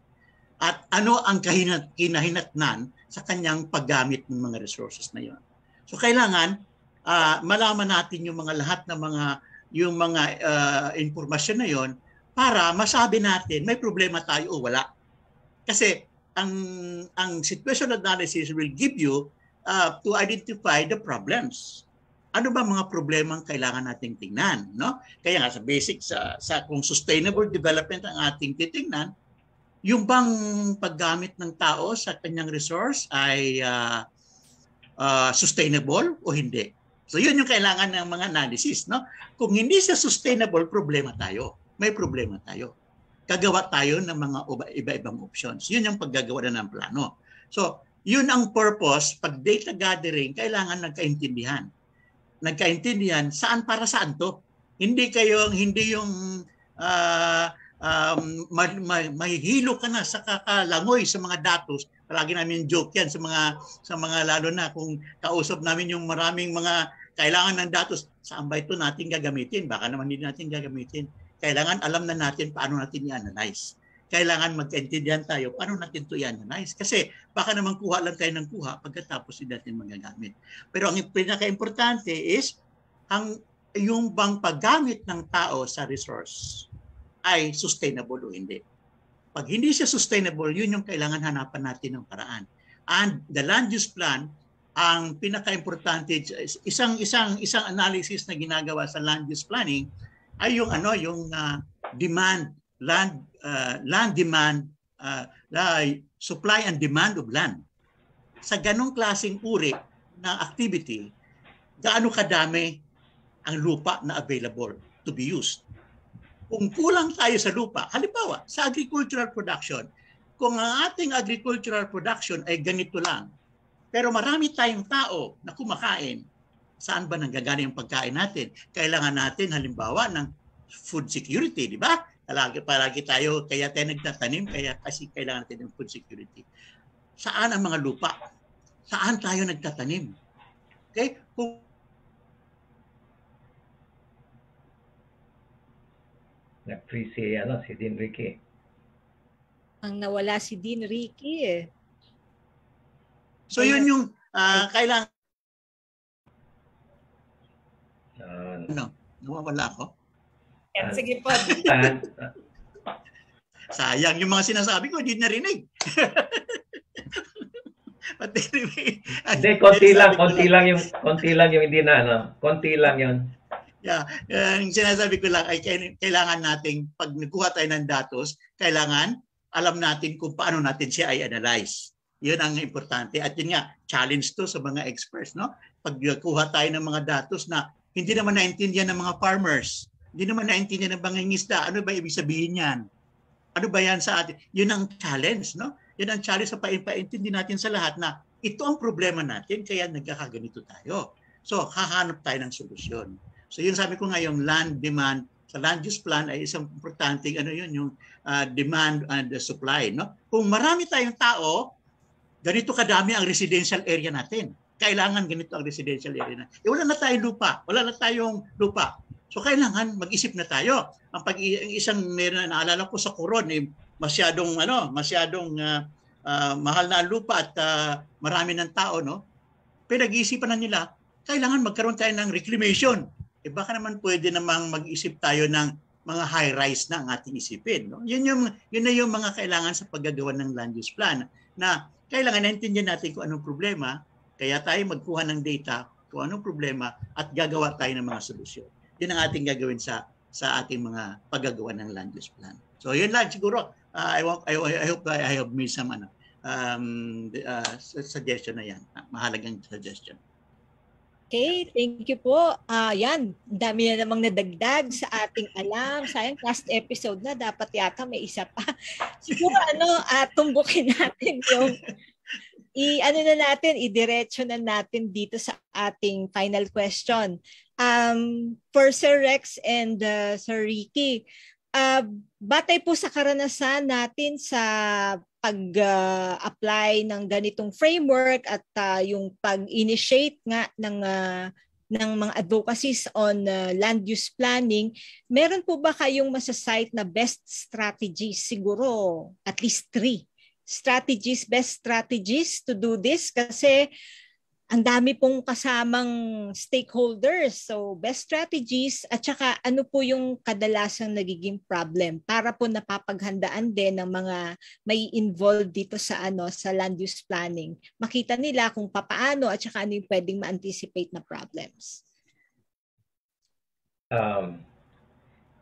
At ano ang kahinat, kinahinatnan sa kanyang paggamit ng mga resources na yon? So kailangan uh, malaman natin yung mga lahat ng mga yung mga uh, impormasyon na yon para masabi natin may problema tayo o wala. Kasi ang ang situation analysis will give you uh, to identify the problems. Ano ba mga problema ang kailangan nating tingnan, no? Kaya nga sa basic sa sa kung sustainable development ang ating titingnan, yung bang paggamit ng tao sa kanyang resource ay uh, uh, sustainable o hindi. So yun yung kailangan ng mga analysis. No? Kung hindi siya sustainable, problema tayo. May problema tayo. Kagawa tayo ng mga iba-ibang options. Yun yung paggagawa na ng plano. So yun ang purpose. Pag data gathering, kailangan nagkaintindihan. Nagkaintindihan, saan para saan to? Hindi kayo, hindi yung uh, um, mahihilo ka na sa kakalangoy sa mga datos Palagi namin joke yan sa mga sa mga lalo na kung kausap namin yung maraming mga kailangan ng datos, saan ba ito natin gagamitin? Baka naman hindi natin gagamitin. Kailangan alam na natin paano natin i-analyze. Kailangan magkaintindihan tayo paano natin ito i-analyze. Kasi baka naman kuha lang tayo ng kuha pagkatapos hindi natin magagamit. Pero ang pinaka-importante is ang yung bang paggamit ng tao sa resource ay sustainable o hindi. Pag hindi siya sustainable, yun yung kailangan hanapan natin ng paraan. And the land use plan, ang pinaka-importante isang isang isang analysis na ginagawa sa land use planning ay yung ano yung uh, demand land uh, land demand uh, supply and demand of land sa ganong klaseng uri ng activity gaano kadami ang lupa na available to be used kung kulang tayo sa lupa, halimbawa, sa agricultural production, kung ang ating agricultural production ay ganito lang, Pero marami tayong tao na kumakain. Saan ba nanggagaling ang pagkain natin? Kailangan natin halimbawa ng food security, di ba? Palagi, palagi tayo, kaya tayo nagtatanim, kaya kasi kailangan natin ng food security. Saan ang mga lupa? Saan tayo nagtatanim? Okay? Kung Nag-free si, ano, si Dean Ricky. Ang nawala si Dean Ricky eh. So yun yung ah, kailangan Uh, ano, nawawala ako. Yan, sige po. Sayang yung mga sinasabi ko, hindi narinig. But anyway, Hindi, konti lang, konti lang yung, konti lang yung hindi na, ano, konti lang yun. Yeah, ang sinasabi ko lang ay kail- kailangan nating pag nagkuha tayo ng datos, kailangan alam natin kung paano natin siya ay analyze. Yun ang importante. At yun nga, challenge to sa mga experts. No? Pag kuha tayo ng mga datos na hindi naman naintindihan ng mga farmers, hindi naman naintindihan ng mga ingisda, ano ba ibig sabihin yan? Ano ba yan sa atin? Yun ang challenge. No? Yun ang challenge sa paintindi natin sa lahat na ito ang problema natin kaya nagkakaganito tayo. So, hahanap tayo ng solusyon. So yun sabi ko nga yung land demand sa land use plan ay isang importante ano yun yung uh, demand and the supply no kung marami tayong tao ganito kadami ang residential area natin kailangan ganito ang residential area na eh, wala na tayong lupa wala na tayong lupa so kailangan mag-isip na tayo ang pag ang isang meron na naalala ko sa Coron eh, masyadong ano masyadong uh, uh, mahal na ang lupa at uh, marami ng tao no pinag-iisipan na nila kailangan magkaroon tayo ng reclamation eh baka naman pwede namang mag-isip tayo ng mga high-rise na ang ating isipin. No? Yun, yung, yun na yung mga kailangan sa paggagawa ng land use plan na kailangan naintindihan natin kung anong problema, kaya tayo magkuha ng data kung anong problema at gagawa tayo ng mga solusyon. Yun ang ating gagawin sa sa ating mga paggagawa ng land use plan. So yun lang siguro. Uh, I, want, I, I hope I, I have made some ano, um, uh, suggestion na yan. Mahalagang suggestion. Okay, thank you po. Ah, yan, dami na namang nadagdag sa ating alam. Sayang last episode na dapat yata may isa pa. Siguro ano, uh, tumbukin natin yung i ano na natin, idiretso na natin dito sa ating final question. Um, for Sir Rex and uh, Sir Ricky, uh, batay po sa karanasan natin sa pag-apply uh, ng ganitong framework at uh, yung pag-initiate nga ng uh, ng mga advocacies on uh, land use planning, meron po ba kayong masasite na best strategies? Siguro at least three strategies, best strategies to do this? Kasi ang dami pong kasamang stakeholders. So, best strategies at saka ano po yung kadalasang nagiging problem para po napapaghandaan din ng mga may involved dito sa ano sa land use planning. Makita nila kung papaano at saka ano yung pwedeng ma-anticipate na problems. Um,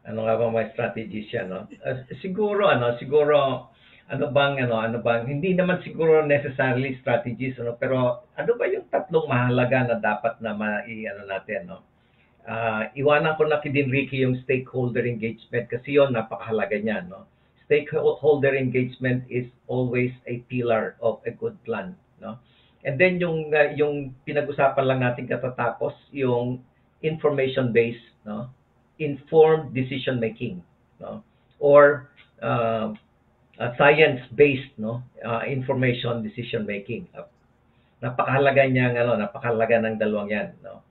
ano nga ba may strategies yan, no? Uh, siguro, ano, siguro, ano bang ano ano bang hindi naman siguro necessarily strategies ano pero ano ba yung tatlong mahalaga na dapat na mai ano natin no? Uh, iwanan ko na kay Ricky yung stakeholder engagement kasi yon napakahalaga niya no? Stakeholder engagement is always a pillar of a good plan no? And then yung uh, yung pinag-usapan lang natin katatapos yung information based no? Informed decision making no? Or uh, uh, science-based no uh, information decision making. Uh, napakahalaga niya ano, napakahalaga ng dalawang 'yan, no.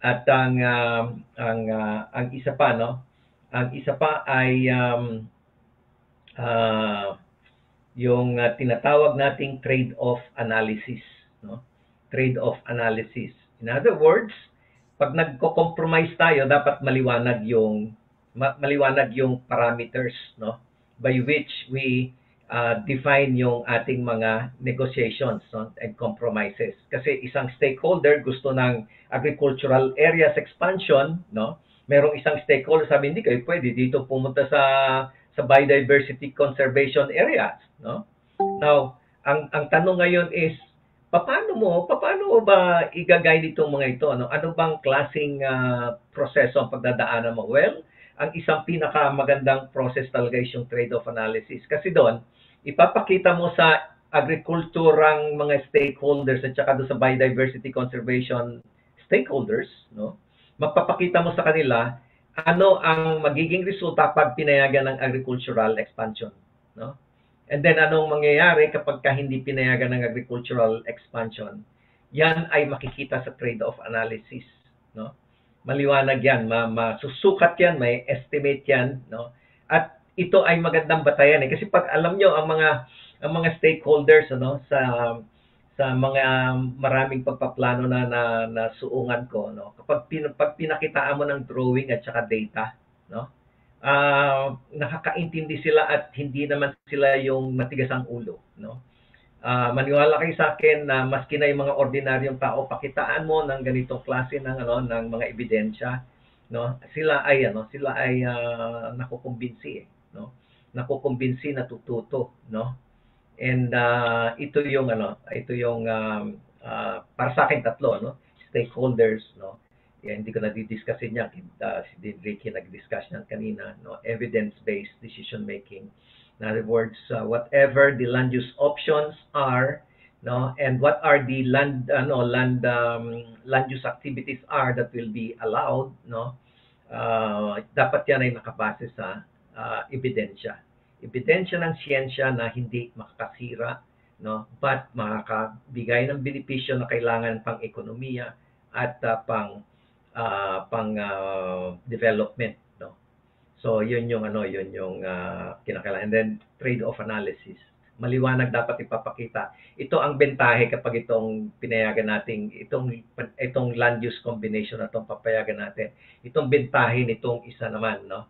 At ang uh, ang uh, ang isa pa no, ang isa pa ay um, uh, yung uh, tinatawag nating trade-off analysis, no. Trade-off analysis. In other words, pag nagko-compromise tayo, dapat maliwanag yung maliwanag yung parameters, no by which we uh, define yung ating mga negotiations no, and compromises. Kasi isang stakeholder gusto ng agricultural areas expansion, no? Merong isang stakeholder sabi hindi kayo pwede dito pumunta sa sa biodiversity conservation areas, no? Now, ang ang tanong ngayon is paano mo paano ba igagay itong mga ito ano ano bang klasing uh, proseso ang pagdadaanan mo well ang isang pinakamagandang process talaga is yung trade-off analysis. Kasi doon, ipapakita mo sa agrikulturang mga stakeholders at saka doon sa biodiversity conservation stakeholders, no? Magpapakita mo sa kanila ano ang magiging resulta pag pinayagan ng agricultural expansion, no? And then anong mangyayari kapag ka hindi pinayagan ng agricultural expansion? Yan ay makikita sa trade-off analysis, no? Maliwanag yan, ma masusukat yan, may estimate yan, no? At ito ay magandang batayan eh. Kasi pag alam nyo ang mga ang mga stakeholders ano sa sa mga maraming pagpaplano na na, na ko no? Kapag pin, pag pinakitaan mo ng drawing at saka data no? Uh, nakakaintindi sila at hindi naman sila yung matigas ang ulo no uh, maniwala kayo sa akin na maski na yung mga ordinaryong tao pakitaan mo ng ganitong klase ng ano ng mga ebidensya no sila ay ano sila ay uh, nakukumbinsi eh no nakukumbinsi natututo no And uh, ito yung ano, ito yung um, uh, para sa akin tatlo no, stakeholders no. Yeah, hindi ko na didiscussin niya. Uh, si Ricky nag-discuss niyan kanina, no, evidence-based decision making. In other words, uh, whatever the land use options are, no, and what are the land ano land um, land use activities are that will be allowed, no. Uh, dapat yan ay nakabase sa uh, ebidensya ebidensya ng siyensya na hindi makakasira, no? but makakabigay ng benepisyo na kailangan pang ekonomiya at uh, pang uh, pang uh, development? So, yun yung ano, yun yung uh, kinakailangan. And then trade-off analysis. Maliwanag dapat ipapakita. Ito ang bentahe kapag itong pinayagan natin, itong itong land use combination na itong papayagan natin. Itong bentahe nitong isa naman, no?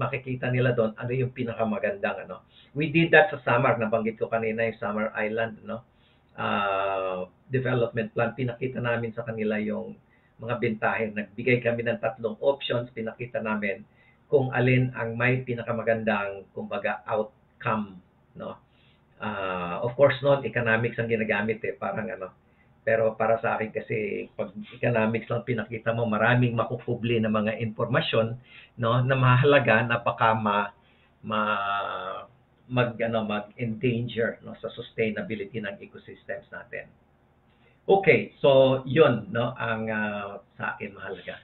makikita nila doon ano yung pinakamagandang ano. We did that sa Samar, nabanggit ko kanina yung Samar Island, no? Uh, development plan, pinakita namin sa kanila yung mga bentahe. Nagbigay kami ng tatlong options, pinakita namin kung alin ang may pinakamagandang, kumbaga, outcome, no? Uh, of course, noon, economics ang ginagamit eh, parang ano, pero para sa akin kasi pag economics lang pinakita mo, maraming makukubli na mga impormasyon no na mahalaga na baka ma, ma mag ano mag endanger no sa sustainability ng ecosystems natin. Okay, so 'yun no ang uh, sa akin mahalaga.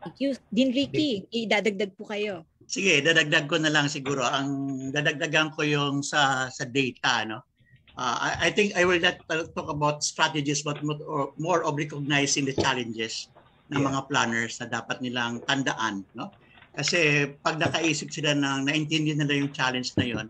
Thank you. Din Ricky, idadagdag po kayo. Sige, dadagdag ko na lang siguro ang dadagdagan ko yung sa sa data no Uh, I, I think I will not talk about strategies but more, more of recognizing the challenges ng yeah. mga planners na dapat nilang tandaan. No? Kasi pag nakaisip sila ng naintindihan nila yung challenge na yon,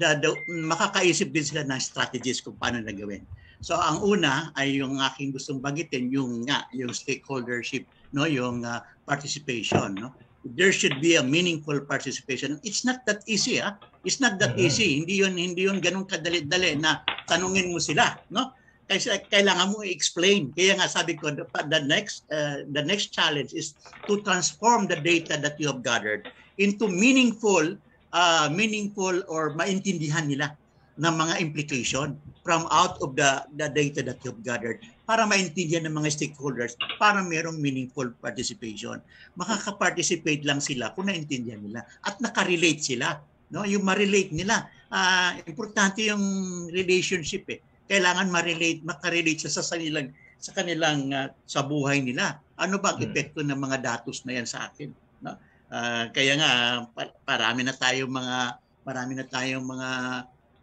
the, the, makakaisip din sila ng strategies kung paano na gawin. So ang una ay yung aking gustong bagitin, yung nga, yung stakeholdership, no, yung uh, participation, no there should be a meaningful participation. It's not that easy, ah. It's not that mm-hmm. easy. Hindi 'yun hindi 'yun ganun kadali-dali na tanungin mo sila, no? Kasi kailangan mo i-explain. Kaya nga sabi ko the, the next uh, the next challenge is to transform the data that you have gathered into meaningful uh, meaningful or maintindihan nila ng mga implication from out of the the data that you've gathered para maintindihan ng mga stakeholders para merong meaningful participation. Makaka-participate lang sila kung naintindihan nila at nakarelate sila. No? Yung ma-relate nila. Uh, importante yung relationship eh. Kailangan ma-relate, makarelate sa, sa kanilang sa kanilang uh, sa buhay nila. Ano ba ang hmm. epekto ng mga datos na yan sa akin? No? Uh, kaya nga pa, parami na tayong mga marami na tayong mga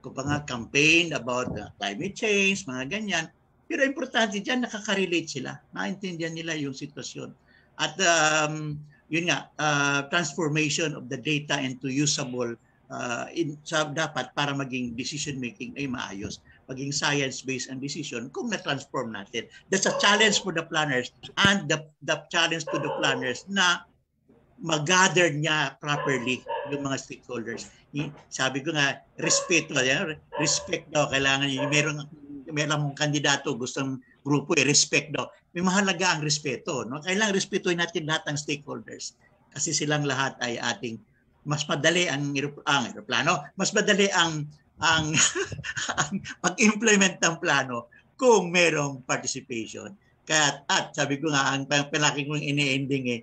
kumbaga campaign about uh, climate change, mga ganyan pero importante dyan, nakaka-relate sila. Naintindihan nila yung sitwasyon. At um, yun nga, uh, transformation of the data into usable uh, in, sa, dapat para maging decision making ay maayos. Maging science-based ang decision kung na-transform natin. That's a challenge for the planners and the, the challenge to the planners na mag-gather niya properly yung mga stakeholders. Sabi ko nga, respeto, respect daw, kailangan yung merong may alam kandidato, gustong grupo, i-respect daw. May mahalaga ang respeto. No? Kailangan respetuhin natin lahat ng stakeholders. Kasi silang lahat ay ating mas madali ang, ang aeroplano, mas madali ang ang, ang pag-implement ng plano kung merong participation. Kaya at sabi ko nga ang palagi kong ini-ending eh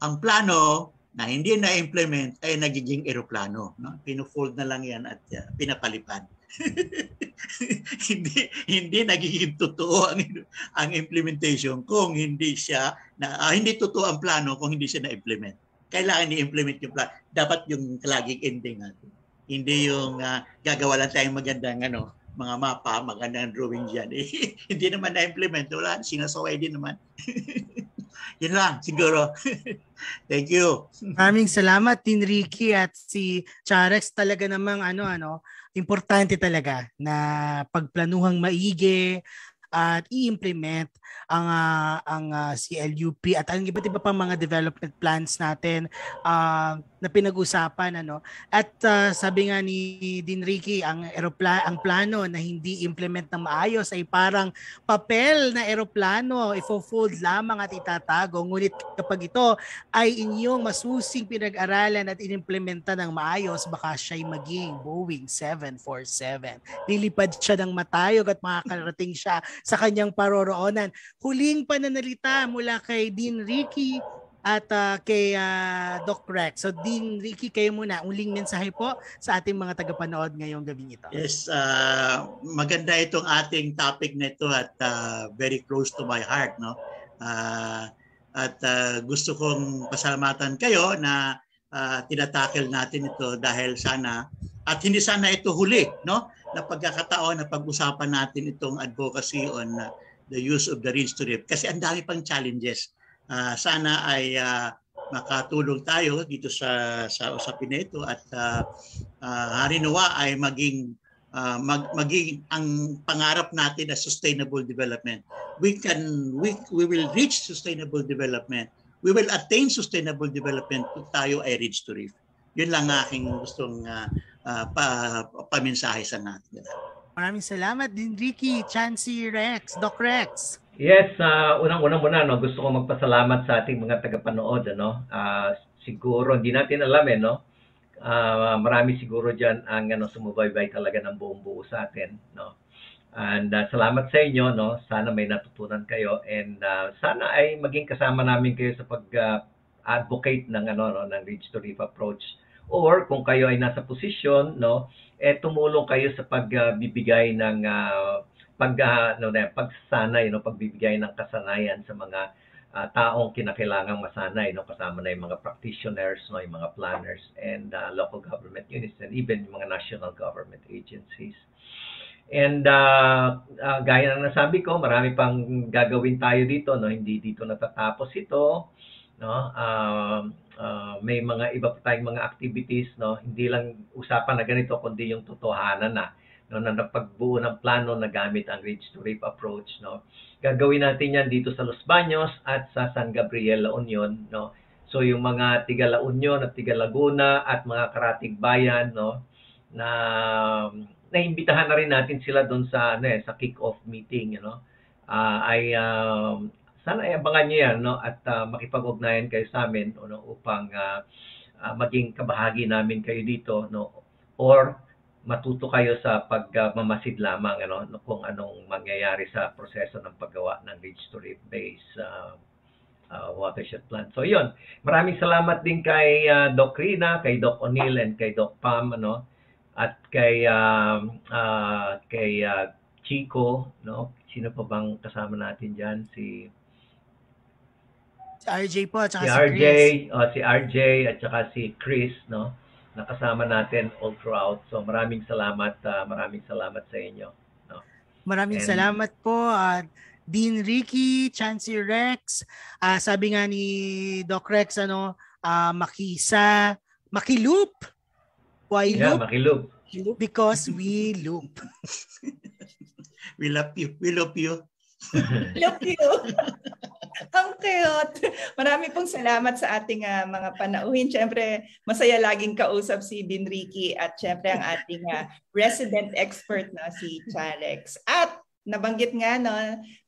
ang plano na hindi na-implement ay nagiging eroplano. No? Pinufold na lang yan at uh, pinapalipad. hindi hindi nagiging totoo ang ang implementation kung hindi siya na ah, hindi totoo ang plano kung hindi siya na-implement. Kailangan i-implement yung plano. Dapat yung laging ending natin. Hindi yung ah, gagawa lang tayong magandang ano, mga mapa, magandang drawing diyan. Eh, hindi naman na-implement. Wala, sinasaway din naman. Yun lang, siguro. Thank you. Maraming salamat Tin Ricky at si Charex talaga namang ano ano importante talaga na pagplanuhang maigi at i-implement ang uh, ang uh, CLUP at ang iba't iba pang mga development plans natin uh, na pinag-usapan ano? At uh, sabi nga ni Din Ricky ang eropla ang plano na hindi implement ng maayos ay parang papel na eroplano ifo-fold lamang at itatago. Ngunit kapag ito ay inyong masusing pinag-aralan at inimplementa ng maayos baka siya'y maging Boeing 747 lilipad siya ng matayog at makakarating siya sa kanyang paroroonan. Huling pananalita mula kay Dean Ricky at uh, kay uh, Doc Rex. So Dean Ricky, kayo muna. Uling mensahe po sa ating mga tagapanood ngayong gabi ito. Yes, uh, maganda itong ating topic nito at uh, very close to my heart. No? Uh, at uh, gusto kong pasalamatan kayo na uh, tinatakel natin ito dahil sana at hindi sana ito huli no na pagkakataon na pag-usapan natin itong advocacy on uh, the use of the rip kasi ang dami pang challenges. Uh, sana ay uh, makatulong tayo dito sa sa usapin na ito at uh, uh, harinawa ay maging uh, mag, maging ang pangarap natin na sustainable development. We can we we will reach sustainable development. We will attain sustainable development kung tayo ay reach to reef. Yun lang aking gustong uh, uh, pa, paminsahe sa natin. Maraming salamat din Ricky, Chansey Rex, Doc Rex. Yes, uh, unang-unang muna no, gusto ko magpasalamat sa ating mga tagapanood ano. Uh, siguro hindi natin alam eh no. Uh, marami siguro diyan ang ano sumubaybay talaga ng buong buo sa atin no. And uh, salamat sa inyo no. Sana may natutunan kayo and uh, sana ay maging kasama namin kayo sa pag uh, advocate ng ano no ng Reach to Reef approach or kung kayo ay nasa posisyon no eh tumulong kayo sa pagbibigay uh, ng uh, pag uh, no, pagsanay no pagbibigay ng kasanayan sa mga uh, taong kinakailangang masanay no kasama na yung mga practitioners no yung mga planners and uh, local government units and even yung mga national government agencies And uh, uh, gaya ng nasabi ko, marami pang gagawin tayo dito, no? Hindi dito natatapos ito, no? Uh, uh, may mga iba pa tayong mga activities, no? Hindi lang usapan na ganito, kundi yung totohanan na, no? Na napagbuo ng plano na gamit ang Reach to Rape approach, no? Gagawin natin yan dito sa Los Baños at sa San Gabriel, La Union, no? So yung mga tiga La Union at tiga Laguna at mga karatig bayan, no? Na naimbitahan na rin natin sila doon sa ano eh, sa kick-off meeting, you know. Uh, ay um, sana ay abangan niyo yan no at uh, makipag-ugnayan kayo sa amin no, upang uh, uh, maging kabahagi namin kayo dito no or matuto kayo sa pagmamasid uh, lamang ano no, kung anong mangyayari sa proseso ng paggawa ng Ridge to Reef base uh, uh, watershed plan. So 'yun. Maraming salamat din kay uh, Doc Rina, kay Doc O'Neill and kay Doc Pam ano at kay uh, uh, kay uh, Chico, no? Sino pa bang kasama natin diyan si Si RJ po at saka si, si RJ, Chris. oh, si RJ at saka si Chris, no? Nakasama natin all throughout. So maraming salamat, uh, maraming salamat sa inyo. No? Maraming And- salamat po at Dean Ricky, Chancey Rex. Ah, sabi nga ni Doc Rex ano, ah, makisa, makiloop. Why Yeah, loop? makilog. Because we loop. We love you. We love you. Love you. Ang cute. Marami pong salamat sa ating ah, mga panauhin. Siyempre, masaya laging kausap si Din Ricky at siyempre ang ating ah, resident expert na si Chalex. At nabanggit nga no,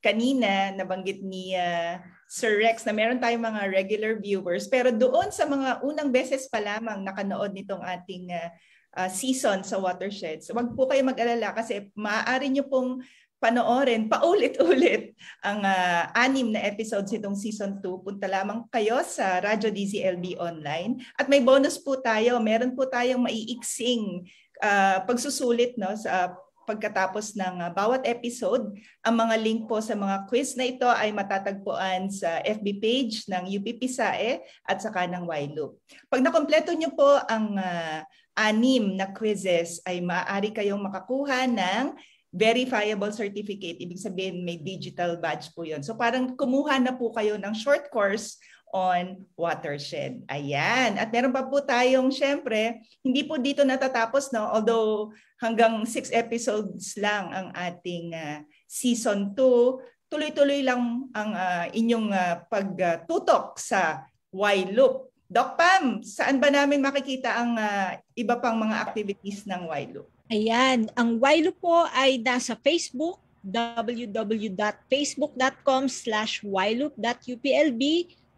kanina, nabanggit ni ah, Sir Rex na meron tayong mga regular viewers. Pero doon sa mga unang beses pa lamang nakanood nitong ating ah, ah, season sa Watersheds, wag po kayo mag-alala kasi maaari nyo pong panoorin paulit-ulit ang ah, anim na episodes itong season 2. Punta lamang kayo sa Radyo DZLB online. At may bonus po tayo. Meron po tayong maiiksing uh, pagsusulit no sa pagkatapos ng uh, bawat episode. Ang mga link po sa mga quiz na ito ay matatagpuan sa FB page ng UPP SAE at saka ng YLOOP. Pag nakompleto niyo po ang uh, anim na quizzes ay maaari kayong makakuha ng verifiable certificate. Ibig sabihin may digital badge po yon. So parang kumuha na po kayo ng short course on watershed. Ayan. At meron pa po tayong, syempre, hindi po dito natatapos, no? although hanggang six episodes lang ang ating uh, season 2, tuloy-tuloy lang ang uh, inyong uh, pagtutok sa Y-Loop. Doc Pam, saan ba namin makikita ang uh, iba pang mga activities ng Y-Loop? Ayan, ang YLOOP po ay nasa Facebook, www.facebook.com slash yloop.uplb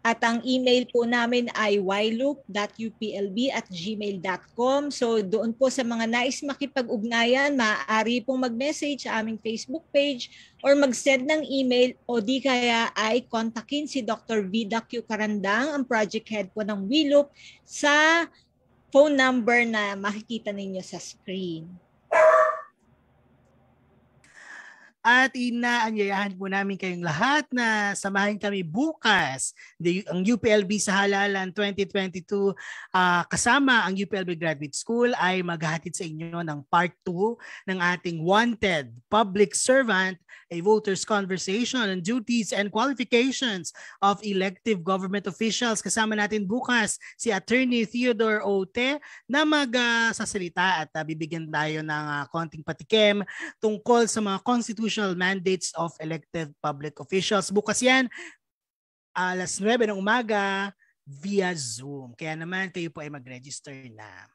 at ang email po namin ay yloop.uplb at gmail.com. So doon po sa mga nais makipag-ugnayan, maaari pong mag-message sa aming Facebook page or mag-send ng email o di kaya ay kontakin si Dr. Vida Q. Karandang, ang project head po ng WeLoop sa phone number na makikita ninyo sa screen. At inaanyayahan po namin kayong lahat na samahin kami bukas ang UPLB sa Halalan 2022 uh, ah, kasama ang UPLB Graduate School ay maghahatid sa inyo ng part 2 ng ating Wanted Public Servant a Voters Conversation on Duties and Qualifications of Elective Government Officials. Kasama natin bukas si Attorney Theodore Ote na magsasalita uh, at uh, bibigyan tayo ng uh, konting patikim tungkol sa mga constitutional mandates of elected public officials. Bukas yan, alas 9 ng umaga via Zoom. Kaya naman kayo po ay mag-register na.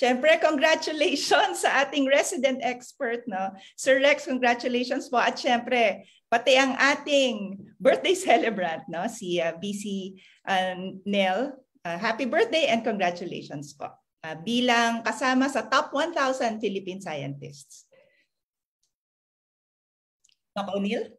Siyempre, congratulations sa ating resident expert, no? Sir Rex, congratulations po. At siyempre, pati ang ating birthday celebrant, no? Si uh, BC uh, Nel. Uh, happy birthday and congratulations po. Uh, bilang kasama sa top 1,000 Philippine scientists. Doc O'Neill?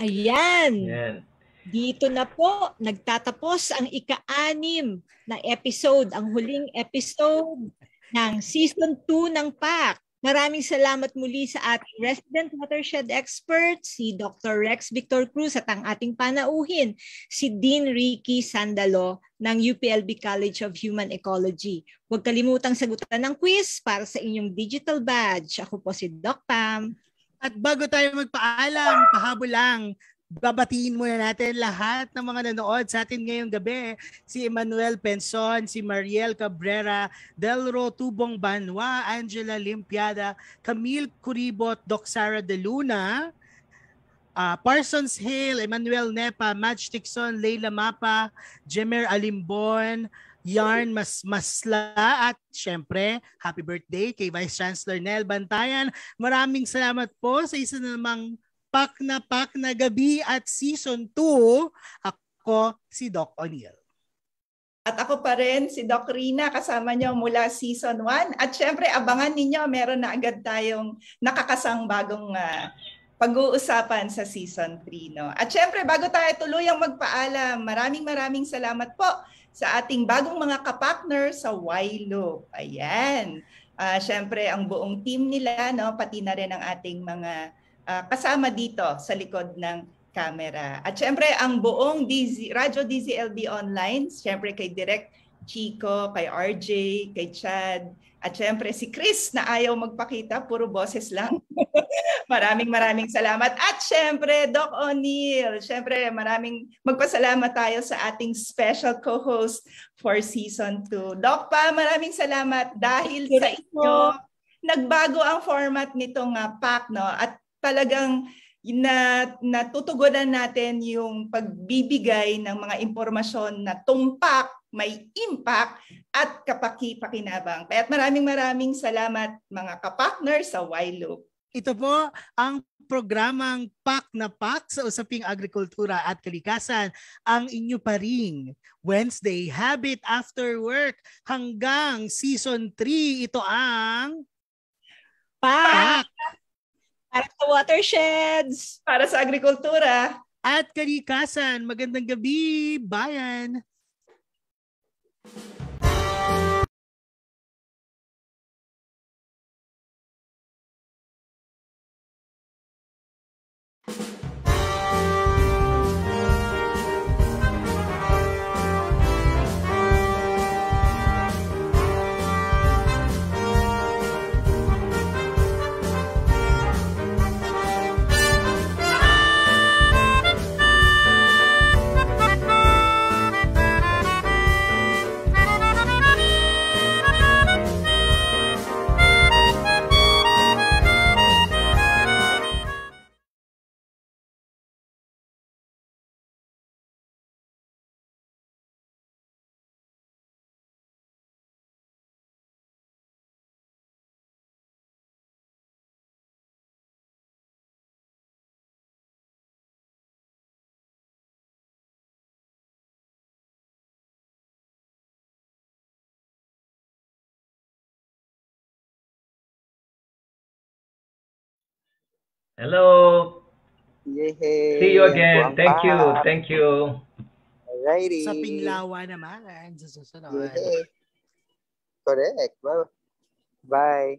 Ayan. Ayan. Dito na po, nagtatapos ang ika-anim na episode, ang huling episode ng season 2 ng PAC. Maraming salamat muli sa ating resident watershed expert, si Dr. Rex Victor Cruz at ang ating panauhin, si Dean Ricky Sandalo ng UPLB College of Human Ecology. Huwag kalimutang sagutan ng quiz para sa inyong digital badge. Ako po si Doc Pam. At bago tayo magpaalam, pahabol lang, babatiin muna natin lahat ng mga nanood sa atin ngayong gabi. Si Emmanuel Penson, si Mariel Cabrera, Delro Tubong Banwa, Angela Limpiada, Camille Curibot, Doc Sara De Luna, uh, Parsons Hill, Emmanuel Nepa, Madge Tixon, Leila Mapa, Jemer Alimbon, Yarn Mas Masla at syempre happy birthday kay Vice Chancellor Nel Bantayan. Maraming salamat po sa isa na namang pak na pak na gabi at season 2. Ako si Doc O'Neill. At ako pa rin, si Doc Rina, kasama niyo mula season 1. At syempre, abangan ninyo, meron na agad tayong nakakasang bagong uh, pag-uusapan sa season 3. No? At syempre, bago tayo tuluyang magpaalam, maraming maraming salamat po sa ating bagong mga kapakner sa YLO. Ayan. Uh, syempre, ang buong team nila, no, pati na rin ang ating mga uh, kasama dito sa likod ng camera. At syempre, ang buong DZ, Radyo DZLB Online, syempre kay Direct Chico, kay RJ, kay Chad, at syempre si Chris na ayaw magpakita, puro boses lang. maraming maraming salamat. At syempre, Doc O'Neill, syempre maraming magpasalamat tayo sa ating special co-host for season 2. Doc pa, maraming salamat dahil sa inyo, nagbago ang format nitong uh, pack, no? At talagang na natutugunan natin yung pagbibigay ng mga impormasyon na tumpak, may impact at kapaki-pakinabang. Kaya maraming maraming salamat mga kapakner sa YLOOP. Ito po ang programang Pak na Pak sa Usaping Agrikultura at Kalikasan, ang inyo pa ring Wednesday Habit After Work hanggang Season 3. Ito ang Pak! Pak para sa watersheds. Para sa agrikultura. At kalikasan. Magandang gabi, bayan. Hello. Yay! See you again. Buwang Thank you. Thank you. Alrighty. Sa Pinglawa naman, sa susunod. Yay. Correct. Bye. Bye.